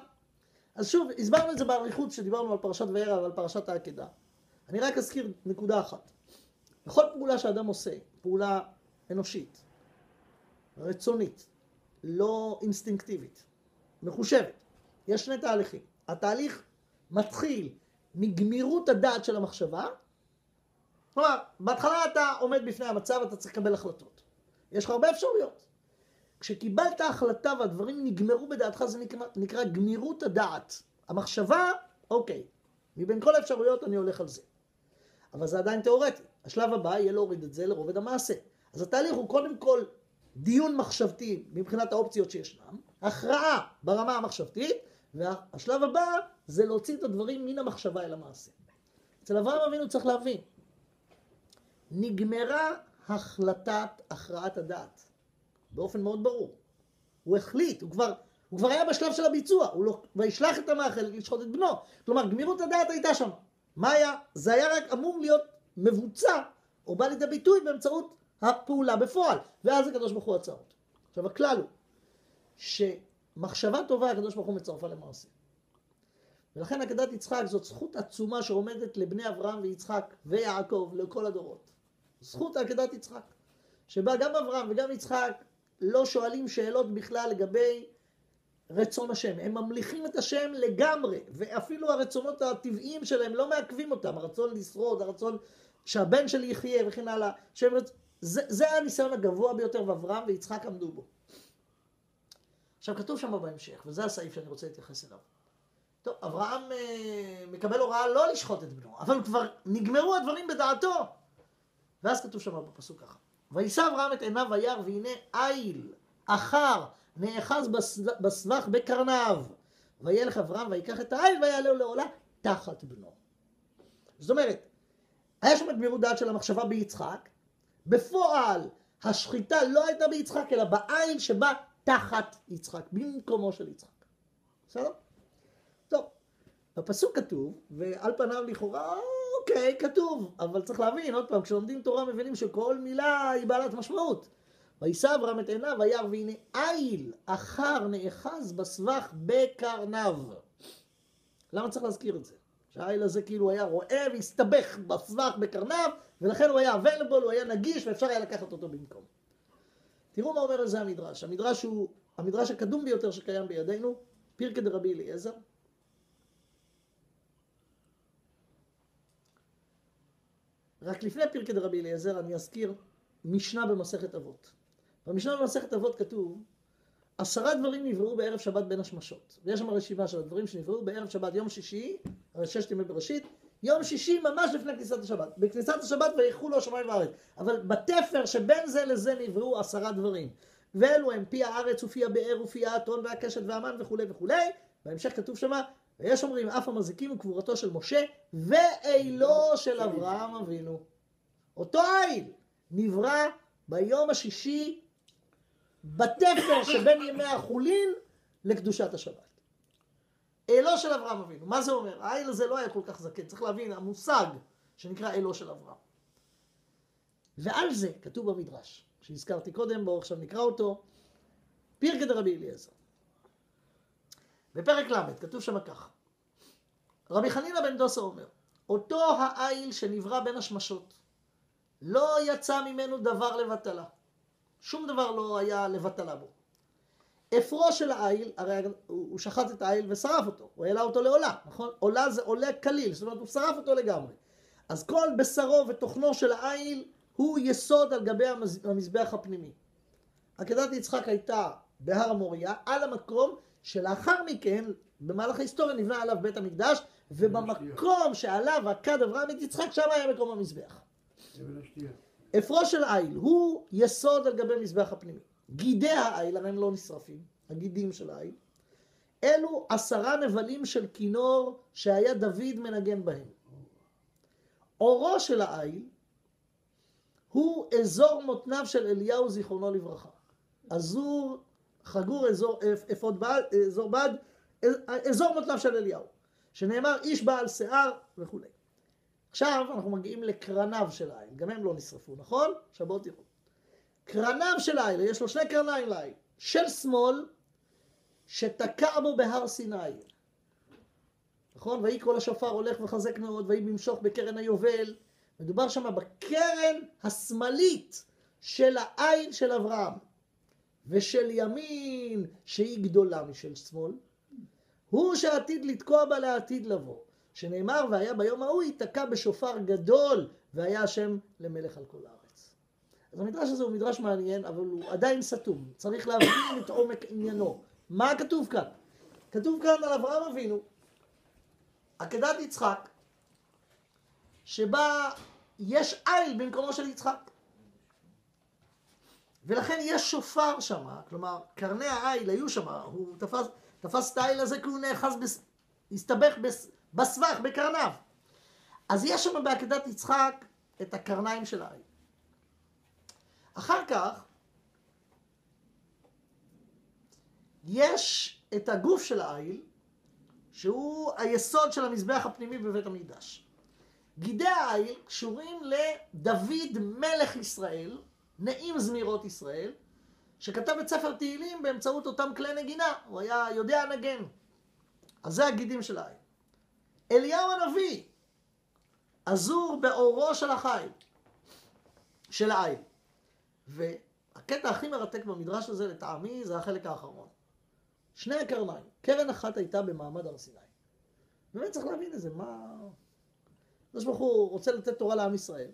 אז שוב, הסברנו את זה באריכות כשדיברנו על פרשת וערב ועל פרשת העקדה. אני רק אזכיר נקודה אחת. בכל פעולה שאדם עושה, פעולה אנושית, רצונית, לא אינסטינקטיבית, מחושבת, יש שני תהליכים. התהליך מתחיל מגמירות הדעת של המחשבה, כלומר, בהתחלה אתה עומד בפני המצב, אתה צריך לקבל החלטות. יש לך הרבה אפשרויות. כשקיבלת החלטה והדברים נגמרו בדעתך, זה נקרא, נקרא גמירות הדעת. המחשבה, אוקיי, מבין כל האפשרויות אני הולך על זה. אבל זה עדיין תיאורטי. השלב הבא יהיה להוריד את זה לרובד המעשה. אז התהליך הוא קודם כל דיון מחשבתי מבחינת האופציות שישנם, הכרעה ברמה המחשבתית, והשלב הבא זה להוציא את הדברים מן המחשבה אל המעשה. אצל אברהם אבינו צריך להבין, נגמרה החלטת הכרעת הדעת, באופן מאוד ברור. הוא החליט, הוא כבר, הוא כבר היה בשלב של הביצוע, הוא לא, וישלח את המאכל לשחוט את בנו. כלומר, גמירות הדעת הייתה שם. מה היה? זה היה רק אמור להיות מבוצע, או בא לידי ביטוי באמצעות הפעולה בפועל. ואז הקדוש ברוך הוא עצר אותו. עכשיו, הכלל הוא, שמחשבה טובה הקדוש ברוך הוא מצרפה למעשה. ולכן עקדת יצחק זאת זכות עצומה שעומדת לבני אברהם ויצחק ויעקב לכל הדורות. זכות עקדת יצחק. שבה גם אברהם וגם יצחק לא שואלים שאלות בכלל לגבי רצון השם. הם ממליכים את השם לגמרי, ואפילו הרצונות הטבעיים שלהם לא מעכבים אותם. הרצון לשרוד, הרצון שהבן שלי יחיה וכן הלאה. שהם... זה, זה הניסיון הגבוה ביותר, ואברהם ויצחק עמדו בו. עכשיו כתוב שם בהמשך, וזה הסעיף שאני רוצה להתייחס אליו. טוב, אברהם אה, מקבל הוראה לא לשחוט את בנו, אבל כבר נגמרו הדברים בדעתו. ואז כתוב שם בפסוק ככה. וישא אברהם את עיניו וירא והנה איל, אחר, נאחז בסבך בקרניו. וילך אברהם ויקח את האיל ויעלהו לעולה תחת בנו. זאת אומרת, היה שם את גמירות דעת של המחשבה ביצחק, בפועל השחיטה לא הייתה ביצחק אלא באיל שבא תחת יצחק, במקומו של יצחק. בסדר? טוב, בפסוק כתוב, ועל פניו לכאורה אוקיי, כתוב, אבל צריך להבין, עוד פעם, כשלומדים תורה מבינים שכל מילה היא בעלת משמעות. וישא אברהם את עיניו, וירא והנה איל אחר נאחז בסבך בקרניו. למה צריך להזכיר את זה? שהאיל הזה כאילו היה רואה והסתבך בסבך בקרניו, ולכן הוא היה available, הוא היה נגיש, ואפשר היה לקחת אותו במקום. תראו מה אומר על זה המדרש. המדרש הוא המדרש הקדום ביותר שקיים בידינו, פירקא דרבי אליעזר. רק לפני פרקי דרבי אליעזר אני אזכיר משנה במסכת אבות. במשנה במסכת אבות כתוב עשרה דברים נבראו בערב שבת בין השמשות. ויש שם רשימה של הדברים שנבראו בערב שבת יום שישי, הרי ששת ימי בראשית, יום שישי ממש לפני כניסת השבת. בכניסת השבת ויחולו לו השמיים והארץ. אבל בתפר שבין זה לזה נבראו עשרה דברים. ואלו הם פי הארץ ופי הבאר ופי האתון והקשת והמן וכולי וכולי. בהמשך כתוב שמה ויש אומרים אף המזיקים הוא קבורתו של משה ואילו של אברהם אבינו. אותו איל נברא ביום השישי בתפר שבין ימי החולין לקדושת השבת. אלו של אברהם אבינו. מה זה אומר? האיל הזה לא היה כל כך זקן. צריך להבין, המושג שנקרא אלו של אברהם. ועל זה כתוב במדרש, שהזכרתי קודם, בואו עכשיו נקרא אותו, פירקא דרבי אליעזר. בפרק ל', כתוב שם כך: רבי חנינא בן דוסה אומר, אותו העיל שנברא בין השמשות, לא יצא ממנו דבר לבטלה. שום דבר לא היה לבטלה בו. אפרו של העיל, הרי הוא שחט את העיל ושרף אותו, הוא העלה אותו לעולה, נכון? עולה זה עולה קליל, זאת אומרת הוא שרף אותו לגמרי. אז כל בשרו ותוכנו של העיל הוא יסוד על גבי המזבח הפנימי. עקדת יצחק הייתה בהר המוריה, על המקום שלאחר מכן, במהלך ההיסטוריה נבנה עליו בית המקדש, ובמקום שעליו עקד אברהם את יצחק, שם היה מקום המזבח. אפרו של איל הוא יסוד על גבי מזבח הפנימי. גידי האיל, הרי הם לא נשרפים, הגידים של האיל, אלו עשרה נבלים של כינור שהיה דוד מנגן בהם. אורו של האיל הוא אזור מותניו של אליהו זיכרונו לברכה. אזור חגור אזור, אפוד בד, אזור בד, אזור מותניו של אליהו, שנאמר איש בעל שיער וכולי. עכשיו אנחנו מגיעים לקרניו של העיל, גם הם לא נשרפו, נכון? עכשיו בואו תראו. קרניו של העיל, יש לו שני קרניים לעיל, של שמאל, שתקע בו בהר סיני. נכון? ויהי כל השופר הולך וחזק מאוד, ויהי במשוך בקרן היובל. מדובר שם בקרן השמאלית של העיל של אברהם. ושל ימין, שהיא גדולה משל שמאל, הוא שעתיד לתקוע בה לעתיד לבוא. שנאמר, והיה ביום ההוא ייתקע בשופר גדול, והיה השם למלך על כל הארץ. אז המדרש הזה הוא מדרש מעניין, אבל הוא עדיין סתום. צריך להבין את עומק עניינו. מה כתוב כאן? כתוב כאן על אברהם אבינו, עקדת יצחק, שבה יש איל במקומו של יצחק. ולכן יש שופר שם, כלומר, קרני העיל היו שם, הוא תפס, תפס את העיל הזה כי הוא נאחז, בס, הסתבך בס, בסבך, בקרניו. אז יש שם בעקדת יצחק את הקרניים של העיל. אחר כך, יש את הגוף של העיל, שהוא היסוד של המזבח הפנימי בבית המקדש. גידי העיל קשורים לדוד מלך ישראל, נעים זמירות ישראל, שכתב את ספר תהילים באמצעות אותם כלי נגינה, הוא היה יודע לנגן. אז זה הגידים של העיל. אליהו הנביא, עזור באורו של החי, של העיל. והקטע הכי מרתק במדרש הזה לטעמי זה החלק האחרון. שני הקרניים, קרן אחת הייתה במעמד הר סיני. באמת צריך להבין את זה, מה... הקדוש ברוך הוא רוצה לתת תורה לעם ישראל.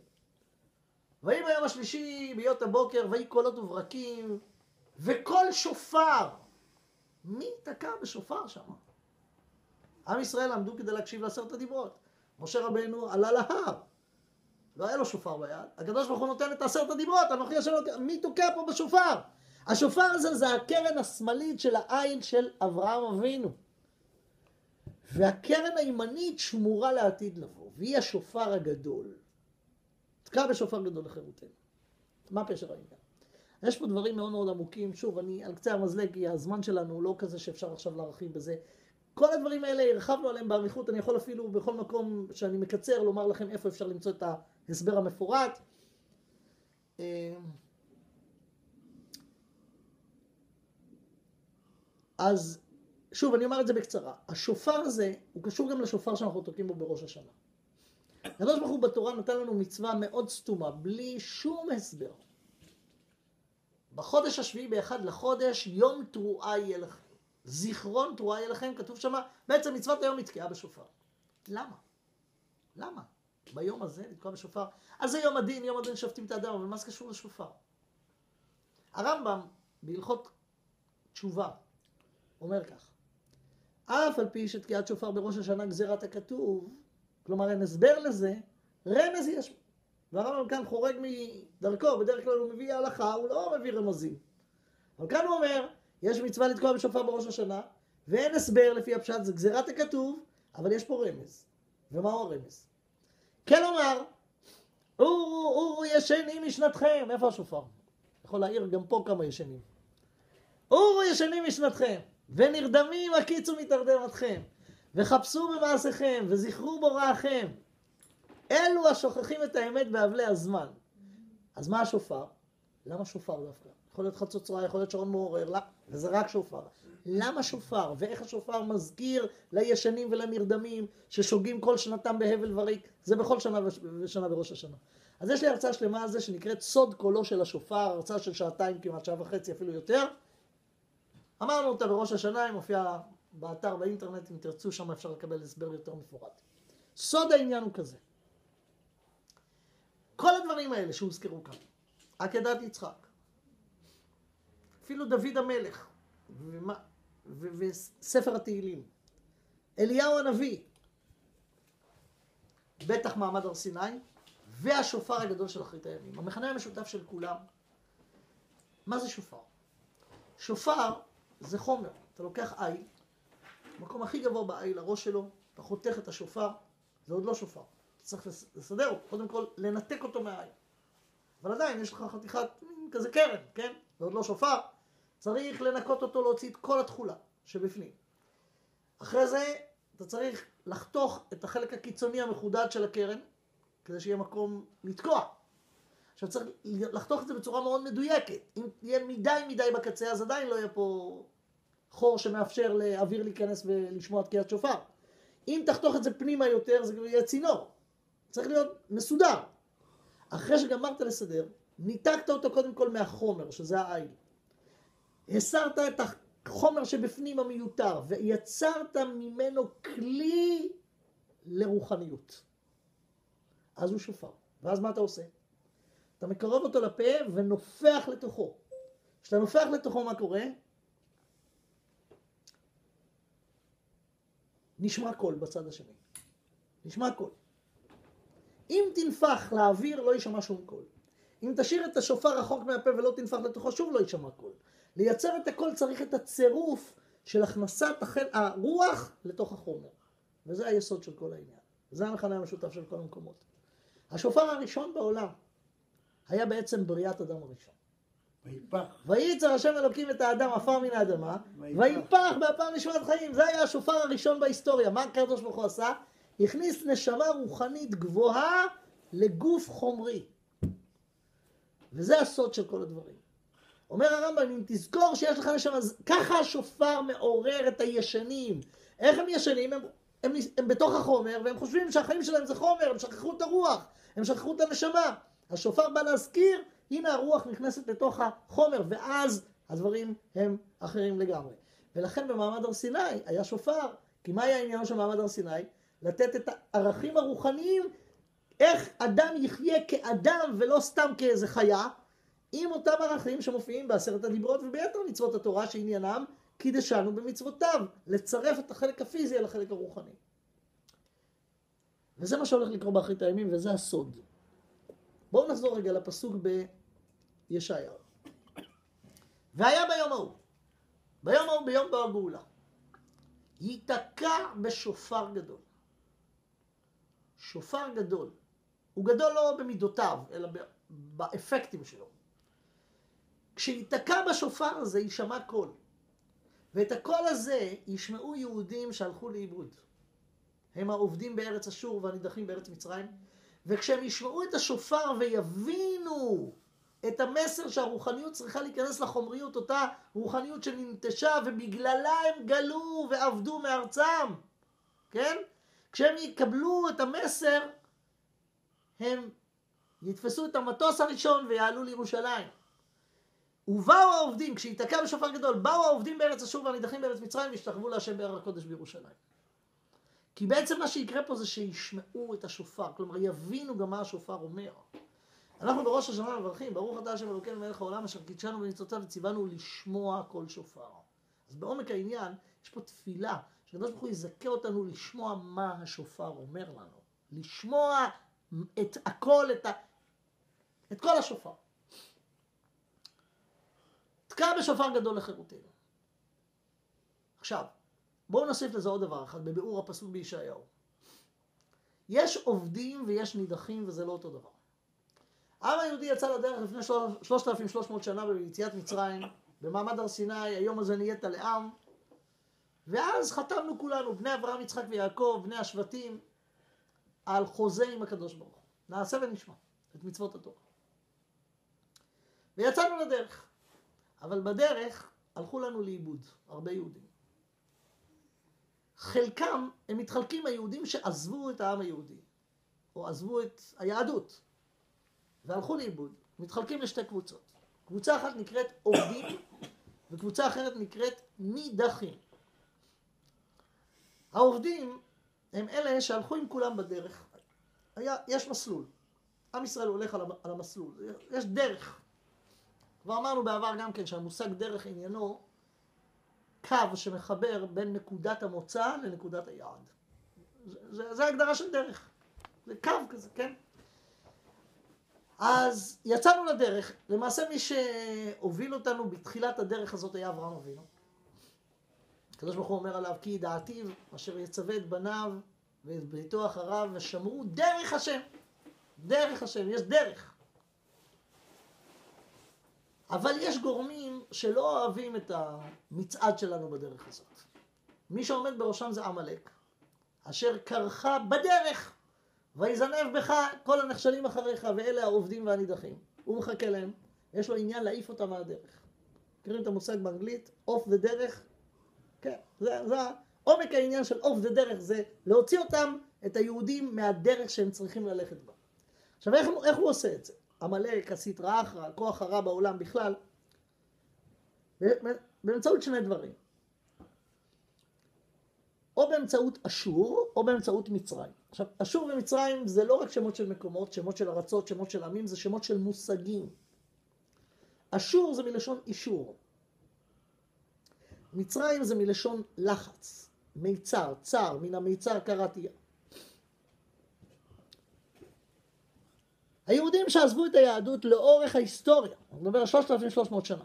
ויהי ביום השלישי בהיות הבוקר, ויהי קולות וברקים, וקול שופר. מי תקע בשופר שם? עם ישראל עמדו כדי להקשיב לעשרת הדיברות. משה רבנו עלה להר. לא היה לו שופר ביד. הקדוש ברוך הוא נותן את עשרת הדיברות, אנוכי השם אלוקים. מי תוקע פה בשופר? השופר הזה זה הקרן השמאלית של העין של אברהם אבינו. והקרן הימנית שמורה לעתיד לבוא, והיא השופר הגדול. תקע בשופר גדול לחירותנו. מה פשר העניין? יש פה דברים מאוד מאוד עמוקים, שוב, אני על קצה המזלג, כי הזמן שלנו הוא לא כזה שאפשר עכשיו להרחיב בזה. כל הדברים האלה הרחבנו עליהם באריכות, אני יכול אפילו בכל מקום שאני מקצר לומר לכם איפה אפשר למצוא את ההסבר המפורט. אה, אז שוב, אני אומר את זה בקצרה. השופר הזה, הוא קשור גם לשופר שאנחנו תוקעים בו בראש השנה. הקדוש ברוך הוא בתורה נתן לנו מצווה מאוד סתומה, בלי שום הסבר. בחודש השביעי באחד לחודש, יום תרועה יהיה לכם. זיכרון תרועה יהיה לכם, כתוב שמה, בעצם מצוות היום נתקעה בשופר. למה? למה? ביום הזה נתקעה בשופר? אז זה יום הדין, יום הדין שופטים את האדם, אבל מה זה קשור לשופר? הרמב"ם, בהלכות תשובה, אומר כך: אף על פי שתקיעת שופר בראש השנה גזירת הכתוב, כלומר אין הסבר לזה, רמז יש. והרמב"ם כאן חורג מדרכו, בדרך כלל הוא מביא הלכה, הוא לא מביא רמזים. אבל כאן הוא אומר, יש מצווה לתקוע בשופר בראש השנה, ואין הסבר לפי הפשט, זה גזירת הכתוב, אבל יש פה רמז. ומהו הרמז? כלומר, אורו אורו ישנים משנתכם, איפה השופר? יכול להעיר גם פה כמה ישנים. אורו ישנים משנתכם. ונרדמים הקיצו מתרדמתכם, וחפשו במעשיכם, וזכרו בוראכם. אלו השוכחים את האמת באבלי הזמן. אז מה השופר? למה שופר דווקא? יכול להיות חצוצרה, יכול להיות שעון מעורר, לא, וזה רק שופר. למה שופר? ואיך השופר מזכיר לישנים ולנרדמים ששוגים כל שנתם בהבל וריק? זה בכל שנה ושנה בראש השנה. אז יש לי הרצאה שלמה על זה שנקראת סוד קולו של השופר, הרצאה של שעתיים כמעט, שעה וחצי אפילו יותר. אמרנו אותה בראש השנה, היא מופיעה באתר באינטרנט, אם תרצו שם אפשר לקבל הסבר יותר מפורט. סוד העניין הוא כזה. כל הדברים האלה שהוזכרו כאן, עקדת יצחק, אפילו דוד המלך, וספר התהילים, אליהו הנביא, בטח מעמד הר סיני, והשופר הגדול של אחרית הימים. המכנה המשותף של כולם, מה זה שופר? שופר זה חומר. אתה לוקח עיל, המקום הכי גבוה בעיל, הראש שלו, אתה חותך את השופר, זה עוד לא שופר. אתה צריך לסדר, קודם כל לנתק אותו מהעיל. אבל עדיין יש לך חתיכת כזה קרן, כן? זה עוד לא שופר. צריך לנקות אותו, להוציא את כל התכולה שבפנים. אחרי זה אתה צריך לחתוך את החלק הקיצוני המחודד של הקרן, כדי שיהיה מקום לתקוע. עכשיו צריך לחתוך את זה בצורה מאוד מדויקת. אם יהיה מדי מדי בקצה, אז עדיין לא יהיה פה חור שמאפשר לאוויר להיכנס ולשמוע תקיעת שופר. אם תחתוך את זה פנימה יותר, זה יהיה צינור. צריך להיות מסודר. אחרי שגמרת לסדר, ניתקת אותו קודם כל מהחומר, שזה העין. הסרת את החומר שבפנים המיותר, ויצרת ממנו כלי לרוחניות. אז הוא שופר. ואז מה אתה עושה? אתה מקרב אותו לפה ונופח לתוכו. כשאתה נופח לתוכו מה קורה? נשמע קול בצד השני. נשמע קול. אם תנפח לאוויר לא יישמע שום קול. אם תשאיר את השופר רחוק מהפה ולא תנפח לתוכו שוב לא יישמע קול. לייצר את הקול צריך את הצירוף של הכנסת הרוח לתוך החומר. וזה היסוד של כל העניין. זה המכנה המשותף של כל המקומות. השופר הראשון בעולם היה בעצם בריאת אדם הראשון. ויפח. וייצר השם אלוקים את האדם עפר מן האדמה, ויפח. ויפח באפם נשמת חיים. זה היה השופר הראשון בהיסטוריה. מה הקדוש ברוך הוא עשה? הכניס נשמה רוחנית גבוהה לגוף חומרי. וזה הסוד של כל הדברים. אומר הרמב"ם, אם תזכור שיש לך נשמה, אז ככה השופר מעורר את הישנים. איך הם ישנים? הם, הם, הם בתוך החומר, והם חושבים שהחיים שלהם זה חומר, הם שכחו את הרוח, הם שכחו את הנשמה. השופר בא להזכיר, הנה הרוח נכנסת לתוך החומר, ואז הדברים הם אחרים לגמרי. ולכן במעמד הר סיני היה שופר, כי מה היה העניין של מעמד הר סיני? לתת את הערכים הרוחניים, איך אדם יחיה כאדם ולא סתם כאיזה חיה, עם אותם ערכים שמופיעים בעשרת הדיברות וביתר מצוות התורה שעניינם קידשנו במצוותיו, לצרף את החלק הפיזי על החלק הרוחני. וזה מה שהולך לקרות באחרית הימים וזה הסוד. בואו נחזור רגע לפסוק בישעיהו. והיה ביום ההוא, ביום ההוא ביום בו הגאולה, ייתקע בשופר גדול. שופר גדול. הוא גדול לא במידותיו, אלא באפקטים שלו. כשיתקע בשופר הזה יישמע קול. ואת הקול הזה ישמעו יהודים שהלכו לאיבוד. הם העובדים בארץ אשור והנידחים בארץ מצרים. וכשהם ישמעו את השופר ויבינו את המסר שהרוחניות צריכה להיכנס לחומריות, אותה רוחניות שננטשה ובגללה הם גלו ועבדו מארצם, כן? כשהם יקבלו את המסר, הם יתפסו את המטוס הראשון ויעלו לירושלים. ובאו העובדים, כשיתקע בשופר גדול, באו העובדים בארץ אשור והנידחים בארץ מצרים והשתחוו להשם בהר הקודש בירושלים. כי בעצם מה שיקרה פה זה שישמעו את השופר, כלומר יבינו גם מה השופר אומר. אנחנו בראש השנה מברכים, ברוך אתה השם אלוקינו מלך העולם אשר קידשנו בניצוציו וציוונו לשמוע כל שופר. אז בעומק העניין יש פה תפילה, שקדוש ברוך הוא יזכה אותנו לשמוע מה השופר אומר לנו. לשמוע את הכל, את, ה... את כל השופר. תקע בשופר גדול לחירותנו. עכשיו, בואו נוסיף לזה עוד דבר אחד, בביאור הפסוק בישעיהו. יש עובדים ויש נידחים וזה לא אותו דבר. העם היהודי יצא לדרך לפני 3,300 שנה ביציאת מצרים, במעמד הר סיני, היום הזה נהיית לעם, ואז חתמנו כולנו, בני אברהם, יצחק ויעקב, בני השבטים, על חוזה עם הקדוש ברוך הוא. נעשה ונשמע את מצוות התורה. ויצאנו לדרך. אבל בדרך הלכו לנו לאיבוד, הרבה יהודים. חלקם, הם מתחלקים היהודים שעזבו את העם היהודי, או עזבו את היהדות, והלכו לאיבוד, מתחלקים לשתי קבוצות. קבוצה אחת נקראת עובדים, וקבוצה אחרת נקראת נידחים. העובדים הם אלה שהלכו עם כולם בדרך. היה, יש מסלול. עם ישראל הולך על המסלול. יש דרך. כבר אמרנו בעבר גם כן שהמושג דרך עניינו קו שמחבר בין נקודת המוצא לנקודת היעד. זה, זה ההגדרה של דרך. זה קו כזה, כן? אז יצאנו לדרך, למעשה מי שהוביל אותנו בתחילת הדרך הזאת היה אברהם אבינו. הקדוש ברוך הוא אומר עליו כי ידעתיו אשר יצווה את בניו ואת ביתו אחריו ושמרו דרך השם. דרך השם, יש דרך. אבל יש גורמים שלא אוהבים את המצעד שלנו בדרך הזאת. מי שעומד בראשם זה עמלק, אשר קרחה בדרך, ויזנב בך כל הנחשלים אחריך, ואלה האובדים והנידחים. הוא מחכה להם, יש לו עניין להעיף אותם מהדרך. מכירים את המושג באנגלית? off the דרך? כן, זה, זה עומק העניין של off the דרך, זה להוציא אותם, את היהודים, מהדרך שהם צריכים ללכת בה. עכשיו, איך, איך הוא עושה את זה? עמלק, הסטרא אחרא, הכוח הרע בעולם בכלל, באמצעות שני דברים. או באמצעות אשור, או באמצעות מצרים. עכשיו, אשור ומצרים זה לא רק שמות של מקומות, שמות של ארצות, שמות של עמים, זה שמות של מושגים. אשור זה מלשון אישור. מצרים זה מלשון לחץ, מיצר, צר, מן המיצר קראתי. היהודים שעזבו את היהדות לאורך ההיסטוריה, אני מדבר על 3,300 שנה,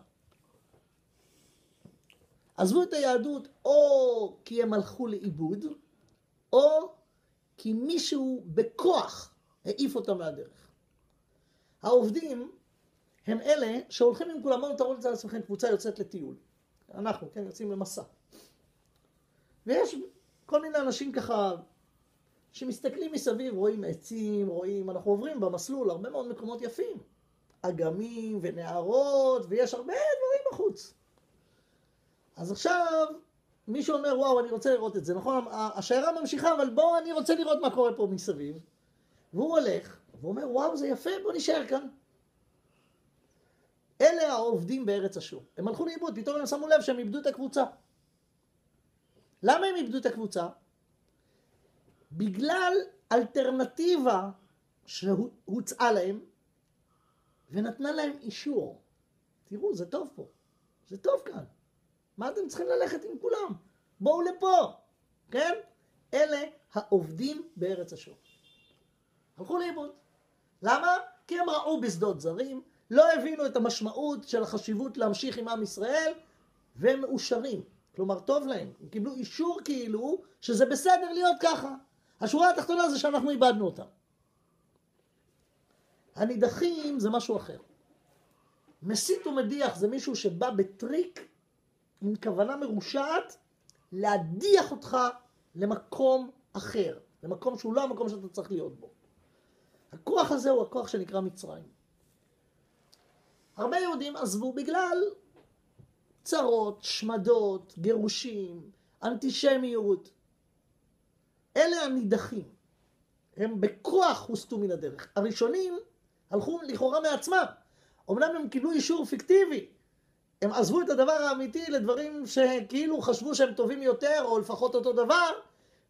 עזבו את היהדות או כי הם הלכו לאיבוד, או כי מישהו בכוח העיף אותם מהדרך. העובדים הם אלה שהולכים עם כולם, בואו תראו את זה לעצמכם, קבוצה יוצאת לטיול. אנחנו, כן, יוצאים למסע. ויש כל מיני אנשים ככה שמסתכלים מסביב, רואים עצים, רואים, אנחנו עוברים במסלול הרבה מאוד מקומות יפים. אגמים ונערות, ויש הרבה דברים בחוץ. אז עכשיו מישהו אומר, וואו, אני רוצה לראות את זה, נכון? השיירה ממשיכה, אבל בואו, אני רוצה לראות מה קורה פה מסביב. והוא הולך, והוא אומר, וואו, זה יפה, בואו נשאר כאן. אלה העובדים בארץ אשור. הם הלכו לאיבוד, פתאום הם שמו לב שהם איבדו את הקבוצה. למה הם איבדו את הקבוצה? בגלל אלטרנטיבה שהוצעה להם ונתנה להם אישור. תראו, זה טוב פה. זה טוב כאן. מה אתם צריכים ללכת עם כולם? בואו לפה, כן? אלה העובדים בארץ אשור. הלכו לאיבוד. למה? כי הם ראו בשדות זרים, לא הבינו את המשמעות של החשיבות להמשיך עם עם ישראל, והם מאושרים. כלומר, טוב להם. הם קיבלו אישור כאילו שזה בסדר להיות ככה. השורה התחתונה זה שאנחנו איבדנו אותם. הנידחים זה משהו אחר. מסית ומדיח זה מישהו שבא בטריק עם כוונה מרושעת להדיח אותך למקום אחר, למקום שהוא לא המקום שאתה צריך להיות בו. הכוח הזה הוא הכוח שנקרא מצרים. הרבה יהודים עזבו בגלל צרות, שמדות, גירושים, אנטישמיות. אלה הנידחים. הם בכוח הוסטו מן הדרך. הראשונים הלכו לכאורה מעצמם. אמנם הם קיבלו אישור פיקטיבי. הם עזבו את הדבר האמיתי לדברים שכאילו חשבו שהם טובים יותר, או לפחות אותו דבר,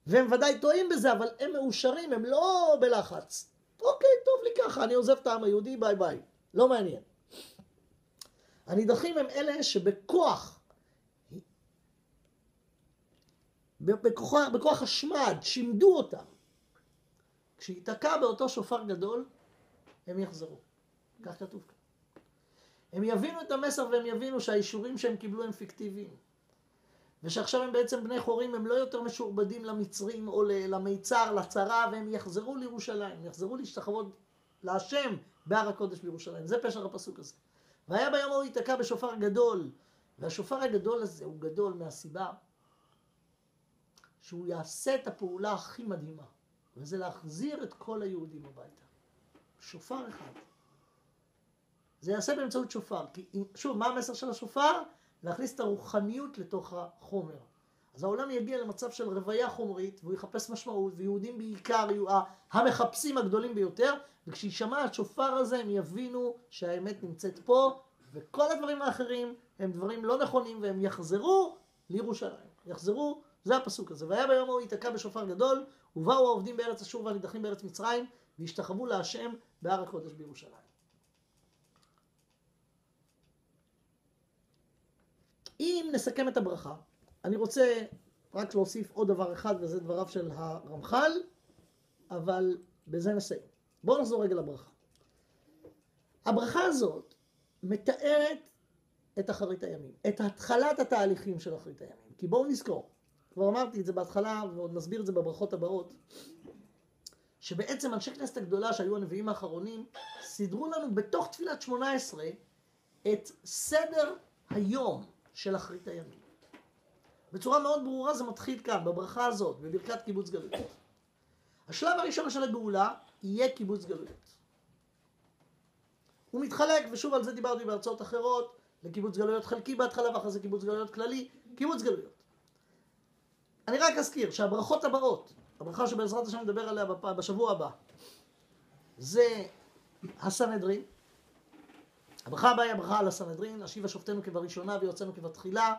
והם ודאי טועים בזה, אבל הם מאושרים, הם לא בלחץ. אוקיי, טוב לי ככה, אני עוזב את העם היהודי, ביי ביי. לא מעניין. הנידחים הם אלה שבכוח, בכוח, בכוח השמד, שימדו אותם. כשייתקע באותו שופר גדול, הם יחזרו. כך כתוב כאן. הם יבינו את המסר והם יבינו שהאישורים שהם קיבלו הם פיקטיביים. ושעכשיו הם בעצם בני חורים, הם לא יותר משועבדים למצרים או למיצר, לצרה, והם יחזרו לירושלים, יחזרו להשתחוות להשם בהר הקודש בירושלים. זה פשר הפסוק הזה. והיה ביום ההוא ייתקע בשופר גדול, והשופר הגדול הזה הוא גדול מהסיבה שהוא יעשה את הפעולה הכי מדהימה, וזה להחזיר את כל היהודים הביתה. שופר אחד. זה יעשה באמצעות שופר. כי שוב, מה המסר של השופר? להכניס את הרוחניות לתוך החומר. אז העולם יגיע למצב של רוויה חומרית, והוא יחפש משמעות, ויהודים בעיקר יהיו המחפשים הגדולים ביותר, וכשישמע השופר הזה הם יבינו שהאמת נמצאת פה, וכל הדברים האחרים הם דברים לא נכונים, והם יחזרו לירושלים. יחזרו, זה הפסוק הזה. והיה ביום ההוא ייתקע בשופר גדול, ובאו העובדים בארץ אשור והנידחים בארץ מצרים, והשתחוו להשם בהר הקודש בירושלים. אם נסכם את הברכה, אני רוצה רק להוסיף עוד דבר אחד, וזה דבריו של הרמח"ל, אבל בזה נסיים. בואו נחזור רגע לברכה. הברכה הזאת מתארת את אחרית הימים, את התחלת התהליכים של אחרית הימים. כי בואו נזכור, כבר אמרתי את זה בהתחלה, ועוד נסביר את זה בברכות הבאות, שבעצם אנשי כנסת הגדולה שהיו הנביאים האחרונים, סידרו לנו בתוך תפילת שמונה עשרה את סדר היום של אחרית הימים. בצורה מאוד ברורה זה מתחיל כאן, בברכה הזאת, בברכת קיבוץ גלויות. השלב הראשון של הגאולה יהיה קיבוץ גלויות. הוא מתחלק, ושוב על זה דיברתי בהרצאות אחרות, לקיבוץ גלויות חלקי בהתחלה ואחרי זה קיבוץ גלויות כללי, קיבוץ גלויות. אני רק אזכיר שהברכות הבאות, הברכה שבעזרת השם נדבר עליה בשבוע הבא, זה הסנהדרין, הברכה הבאה היא הברכה על הסנהדרין, אשיבה שופטנו כבראשונה ויוצאנו כבתחילה,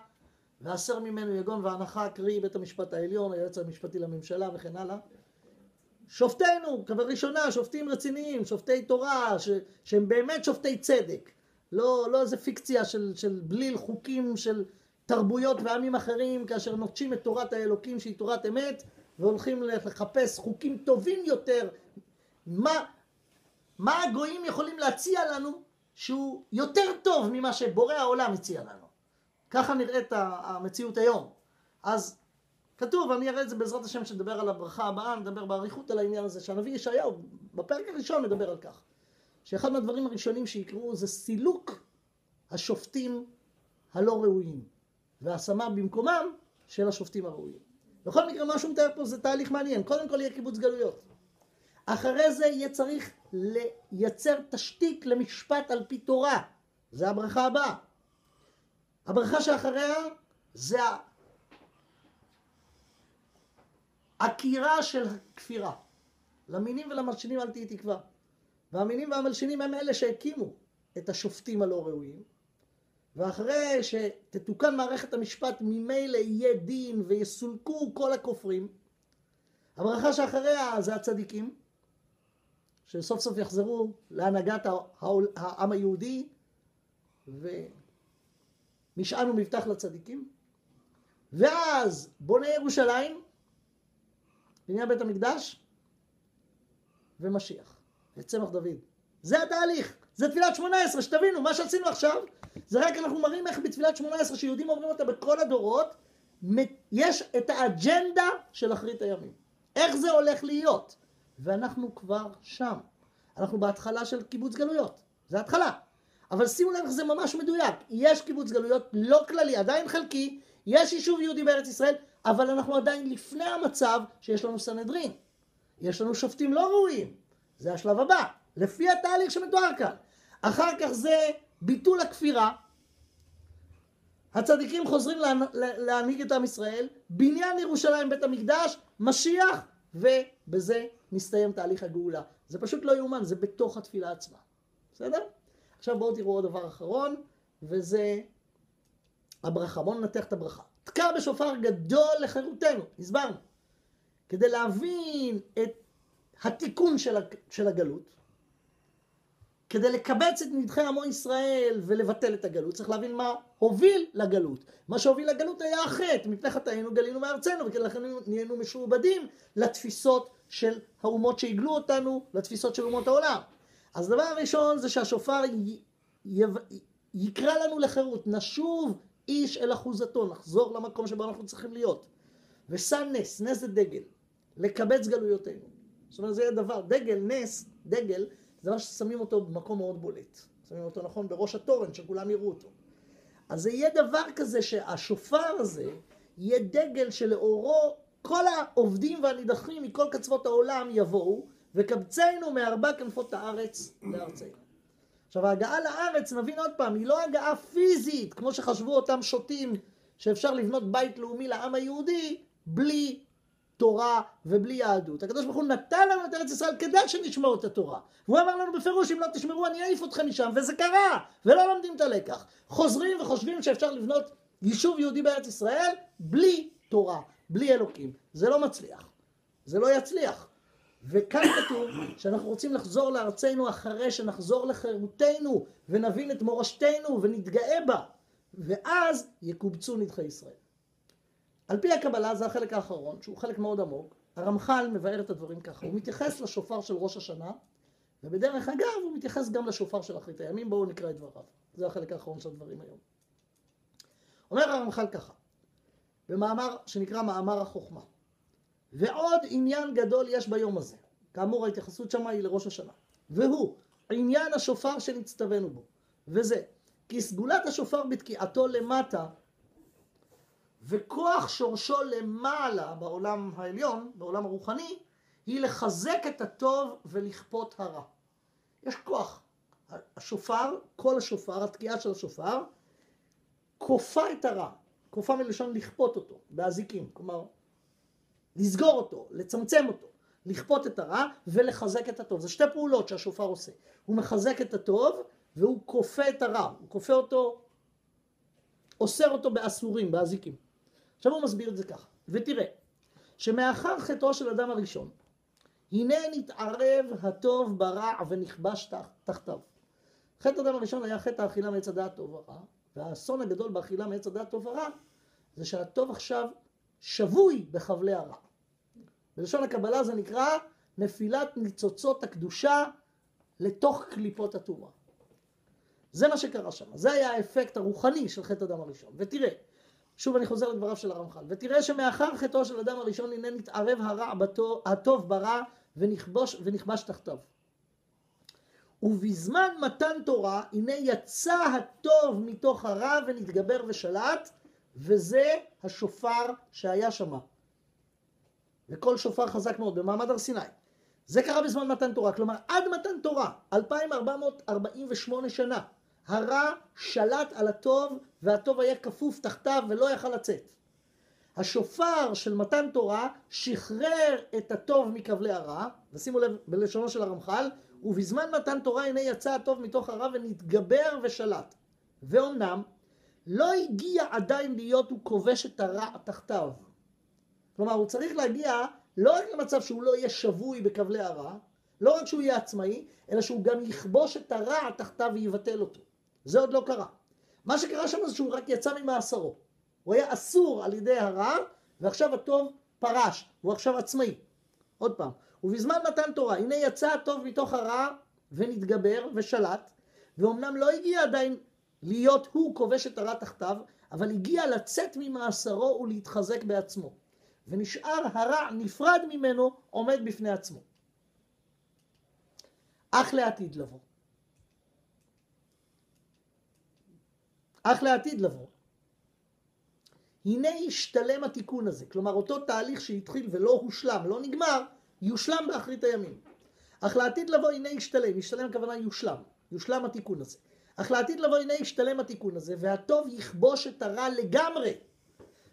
והסר ממנו יגון והנחה, קרי בית המשפט העליון, היועץ המשפטי לממשלה וכן הלאה. שופטינו, כבראשונה, שופטים רציניים, שופטי תורה, ש, שהם באמת שופטי צדק. לא, לא איזה פיקציה של, של בליל חוקים של תרבויות ועמים אחרים, כאשר נוטשים את תורת האלוקים שהיא תורת אמת, והולכים לחפש חוקים טובים יותר. מה, מה הגויים יכולים להציע לנו שהוא יותר טוב ממה שבורא העולם הציע לנו. ככה נראית המציאות היום. אז כתוב, אני אראה את זה בעזרת השם שנדבר על הברכה הבאה, נדבר באריכות על העניין הזה, שהנביא ישעיהו בפרק הראשון מדבר על כך. שאחד מהדברים הראשונים שיקרו זה סילוק השופטים הלא ראויים והשמה במקומם של השופטים הראויים. בכל מקרה מה שהוא מתאר פה זה תהליך מעניין, קודם כל יהיה קיבוץ גלויות. אחרי זה יהיה צריך לייצר תשתית למשפט על פי תורה, זה הברכה הבאה. הברכה שאחריה זה העקירה של הכפירה. למינים ולמלשינים אל תהי תקווה. והמינים והמלשינים הם אלה שהקימו את השופטים הלא ראויים. ואחרי שתתוקן מערכת המשפט ממילא יהיה דין ויסולקו כל הכופרים. הברכה שאחריה זה הצדיקים, שסוף סוף יחזרו להנהגת העם היהודי ומשען ומבטח לצדיקים. ואז בונה ירושלים, בניין בית המקדש ומשיח, וצמח דוד. זה התהליך, זה תפילת שמונה עשרה, שתבינו, מה שעשינו עכשיו זה רק אנחנו מראים איך בתפילת שמונה עשרה שיהודים אומרים אותה בכל הדורות, יש את האג'נדה של אחרית הימים. איך זה הולך להיות? ואנחנו כבר שם. אנחנו בהתחלה של קיבוץ גלויות, זה התחלה. אבל שימו לב איך זה ממש מדויק. יש קיבוץ גלויות לא כללי, עדיין חלקי, יש יישוב יהודי בארץ ישראל, אבל אנחנו עדיין לפני המצב שיש לנו סנהדרין. יש לנו שופטים לא ראויים. זה השלב הבא, לפי התהליך שמתואר כאן. אחר כך זה ביטול הכפירה. הצדיקים חוזרים להנהיג את עם ישראל, בניין ירושלים בית המקדש, משיח, ובזה מסתיים תהליך הגאולה. זה פשוט לא יאומן, זה בתוך התפילה עצמה. בסדר? עכשיו בואו תראו עוד דבר אחרון, וזה הברכה. בואו ננתח את הברכה. תקע בשופר גדול לחירותנו, הסברנו. כדי להבין את התיקון של הגלות, כדי לקבץ את נדחי עמו ישראל ולבטל את הגלות, צריך להבין מה הוביל לגלות. מה שהוביל לגלות היה החטא, מפני חטאינו גלינו מארצנו, ולכן נהיינו משועבדים לתפיסות של האומות שהגלו אותנו, לתפיסות של אומות העולם. אז הדבר הראשון זה שהשופר י... י... יקרא לנו לחירות, נשוב איש אל אחוזתו, נחזור למקום שבו אנחנו צריכים להיות. ושא נס, נס זה דגל, לקבץ גלויותינו. זאת אומרת זה יהיה דבר, דגל, נס, דגל, זה דבר ששמים אותו במקום מאוד בולט. שמים אותו נכון בראש התורן, שכולם יראו אותו. אז זה יהיה דבר כזה שהשופר הזה יהיה דגל שלאורו כל העובדים והנידחים מכל קצוות העולם יבואו וקבצנו מארבע כנפות הארץ לארצנו. עכשיו ההגעה לארץ, נבין עוד פעם, היא לא הגעה פיזית, כמו שחשבו אותם שוטים, שאפשר לבנות בית לאומי לעם היהודי בלי תורה ובלי יהדות. הקדוש ברוך הוא נתן לנו את ארץ ישראל כדי שנשמור את התורה. והוא אמר לנו בפירוש, אם לא תשמרו אני אעיף אתכם משם, וזה קרה, ולא לומדים את הלקח. חוזרים וחושבים שאפשר לבנות יישוב יהודי בארץ ישראל בלי תורה, בלי אלוקים. זה לא מצליח. זה לא יצליח. וכאן כתוב שאנחנו רוצים לחזור לארצנו אחרי שנחזור לחירותנו ונבין את מורשתנו ונתגאה בה ואז יקובצו נדחי ישראל. על פי הקבלה זה החלק האחרון שהוא חלק מאוד עמוק הרמח"ל מבאר את הדברים ככה הוא מתייחס לשופר של ראש השנה ובדרך אגב הוא מתייחס גם לשופר של אחרית הימים בואו נקרא את דבריו זה החלק האחרון של הדברים היום אומר הרמח"ל ככה במאמר שנקרא מאמר החוכמה ועוד עניין גדול יש ביום הזה. כאמור ההתייחסות שמה היא לראש השנה. והוא עניין השופר שנצטווינו בו. וזה כי סגולת השופר בתקיעתו למטה וכוח שורשו למעלה בעולם העליון, בעולם הרוחני, היא לחזק את הטוב ולכפות הרע. יש כוח. השופר, כל השופר, התקיעה של השופר, כופה את הרע. כופה מלשון לכפות אותו, באזיקים. כלומר, לסגור אותו, לצמצם אותו, לכפות את הרע ולחזק את הטוב. זה שתי פעולות שהשופר עושה. הוא מחזק את הטוב והוא כופה את הרע, הוא כופה אותו, אוסר אותו באסורים, באזיקים. עכשיו הוא מסביר את זה ככה, ותראה, שמאחר חטאו של אדם הראשון, הנה נתערב הטוב ברע ונכבש תחתיו. חטא אדם הראשון היה חטא האכילה מעץ הדעת טוב ורע, והאסון הגדול באכילה מעץ הדעת טוב ורע, זה שהטוב עכשיו שבוי בחבלי הרע. בלשון הקבלה זה נקרא נפילת ניצוצות הקדושה לתוך קליפות הטומאה. זה מה שקרה שם, זה היה האפקט הרוחני של חטא אדם הראשון. ותראה, שוב אני חוזר לדבריו של הרמח"ל, ותראה שמאחר חטאו של אדם הראשון הנה נתערב הרע בטוב, הטוב ברע ונכבוש, ונכבש תחתיו. ובזמן מתן תורה, הנה יצא הטוב מתוך הרע ונתגבר ושלט, וזה השופר שהיה שם. וכל שופר חזק מאוד במעמד הר סיני. זה קרה בזמן מתן תורה, כלומר עד מתן תורה, 2448 שנה, הרע שלט על הטוב והטוב היה כפוף תחתיו ולא יכל לצאת. השופר של מתן תורה שחרר את הטוב מכבלי הרע, ושימו לב בלשונו של הרמח"ל, ובזמן מתן תורה הנה יצא הטוב מתוך הרע ונתגבר ושלט. ואומנם לא הגיע עדיין להיות הוא כובש את הרע תחתיו. כלומר הוא צריך להגיע לא רק למצב שהוא לא יהיה שבוי בכבלי הרע, לא רק שהוא יהיה עצמאי, אלא שהוא גם יכבוש את הרע תחתיו ויבטל אותו. זה עוד לא קרה. מה שקרה שם זה שהוא רק יצא ממאסרו. הוא היה אסור על ידי הרע, ועכשיו הטוב פרש, הוא עכשיו עצמאי. עוד פעם, ובזמן מתן תורה, הנה יצא הטוב מתוך הרע ונתגבר ושלט, ואומנם לא הגיע עדיין להיות הוא כובש את הרע תחתיו, אבל הגיע לצאת ממאסרו ולהתחזק בעצמו. ונשאר הרע נפרד ממנו, עומד בפני עצמו. אך לעתיד לבוא. אך לעתיד לבוא. הנה ישתלם התיקון הזה, כלומר אותו תהליך שהתחיל ולא הושלם, לא נגמר, יושלם באחרית הימים. אך לעתיד לבוא הנה ישתלם, ישתלם הכוונה יושלם, יושלם התיקון הזה. אך לעתיד לבוא הנה ישתלם התיקון הזה, והטוב יכבוש את הרע לגמרי,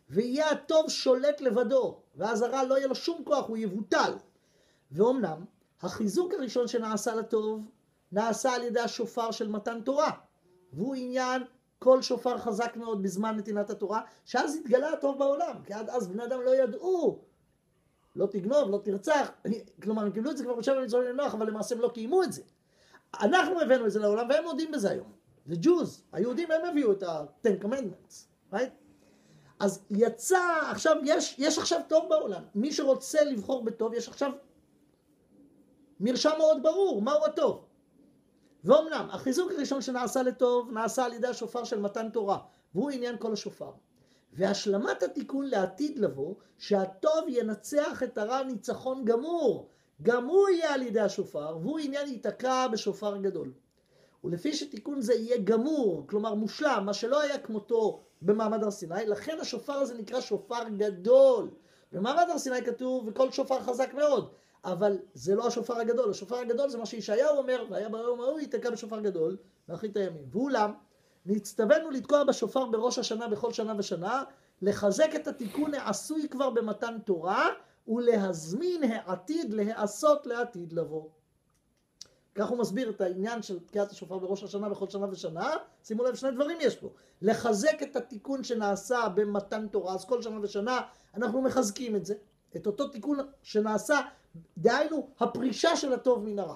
ויהיה הטוב שולט לבדו, ואז הרע לא יהיה לו שום כוח, הוא יבוטל. ואומנם, החיזוק הראשון שנעשה לטוב, נעשה על ידי השופר של מתן תורה, והוא עניין כל שופר חזק מאוד בזמן נתינת התורה, שאז התגלה הטוב בעולם, כי עד אז בני אדם לא ידעו, לא תגנוב, לא תרצח, כלומר הם קיבלו את זה כבר בשבע מצווים לנוח, אבל למעשה הם לא קיימו את זה. אנחנו הבאנו את זה לעולם והם מודים בזה היום. זה ג'וז, היהודים הם הביאו את ה-10 commandments, right? אז יצא, עכשיו, יש, יש עכשיו טוב בעולם. מי שרוצה לבחור בטוב, יש עכשיו מרשם מאוד ברור, מהו הטוב. ואומנם, החיזוק הראשון שנעשה לטוב, נעשה על ידי השופר של מתן תורה, והוא עניין כל השופר. והשלמת התיקון לעתיד לבוא, שהטוב ינצח את הרע ניצחון גמור. גם הוא יהיה על ידי השופר, והוא עניין ייתקע בשופר גדול. ולפי שתיקון זה יהיה גמור, כלומר מושלם, מה שלא היה כמותו במעמד הר סיני, לכן השופר הזה נקרא שופר גדול. במעמד הר סיני כתוב, וכל שופר חזק מאוד, אבל זה לא השופר הגדול, השופר הגדול זה מה שישעיהו אומר, והיה ביום ההוא ייתקע בשופר גדול, באחרית הימים. ואולם, נצטווינו לתקוע בשופר בראש השנה בכל שנה ושנה, לחזק את התיקון העשוי כבר במתן תורה, ולהזמין העתיד להיעשות לעתיד לבוא. כך הוא מסביר את העניין של תקיעת השופר בראש השנה בכל שנה ושנה. שימו לב, שני דברים יש פה. לחזק את התיקון שנעשה במתן תורה, אז כל שנה ושנה אנחנו מחזקים את זה. את אותו תיקון שנעשה, דהיינו הפרישה של הטוב מן הרע.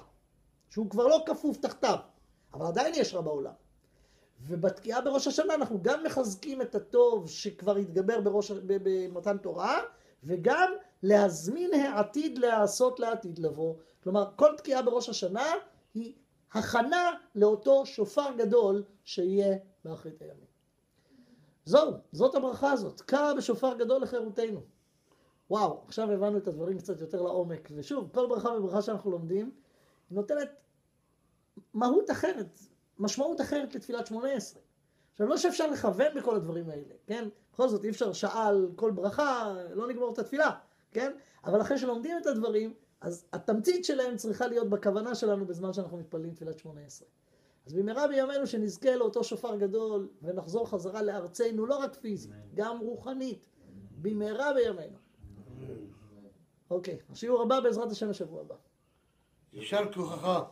שהוא כבר לא כפוף תחתיו, אבל עדיין יש רע בעולם. ובתקיעה בראש השנה אנחנו גם מחזקים את הטוב שכבר התגבר בראש, במתן תורה, וגם להזמין העתיד להעשות לעתיד לבוא. כלומר, כל תקיעה בראש השנה היא הכנה לאותו שופר גדול שיהיה באחרית הימים. זהו, זאת הברכה הזאת. תקע בשופר גדול לחירותנו. וואו, עכשיו הבנו את הדברים קצת יותר לעומק. ושוב, כל ברכה וברכה שאנחנו לומדים, היא נותנת מהות אחרת, משמעות אחרת לתפילת שמונה עשרה. עכשיו, לא שאפשר לכוון בכל הדברים האלה, כן? בכל זאת, אי אפשר שעה על כל ברכה, לא נגמור את התפילה, כן? אבל אחרי שלומדים את הדברים, אז התמצית שלהם צריכה להיות בכוונה שלנו בזמן שאנחנו מתפללים תפילת שמונה עשרה. אז במהרה בימינו שנזכה לאותו שופר גדול ונחזור חזרה לארצנו, לא רק פיזית, גם רוחנית, במהרה בימינו. אוקיי, השיעור הבא בעזרת השם השבוע הבא. יישר כוחך.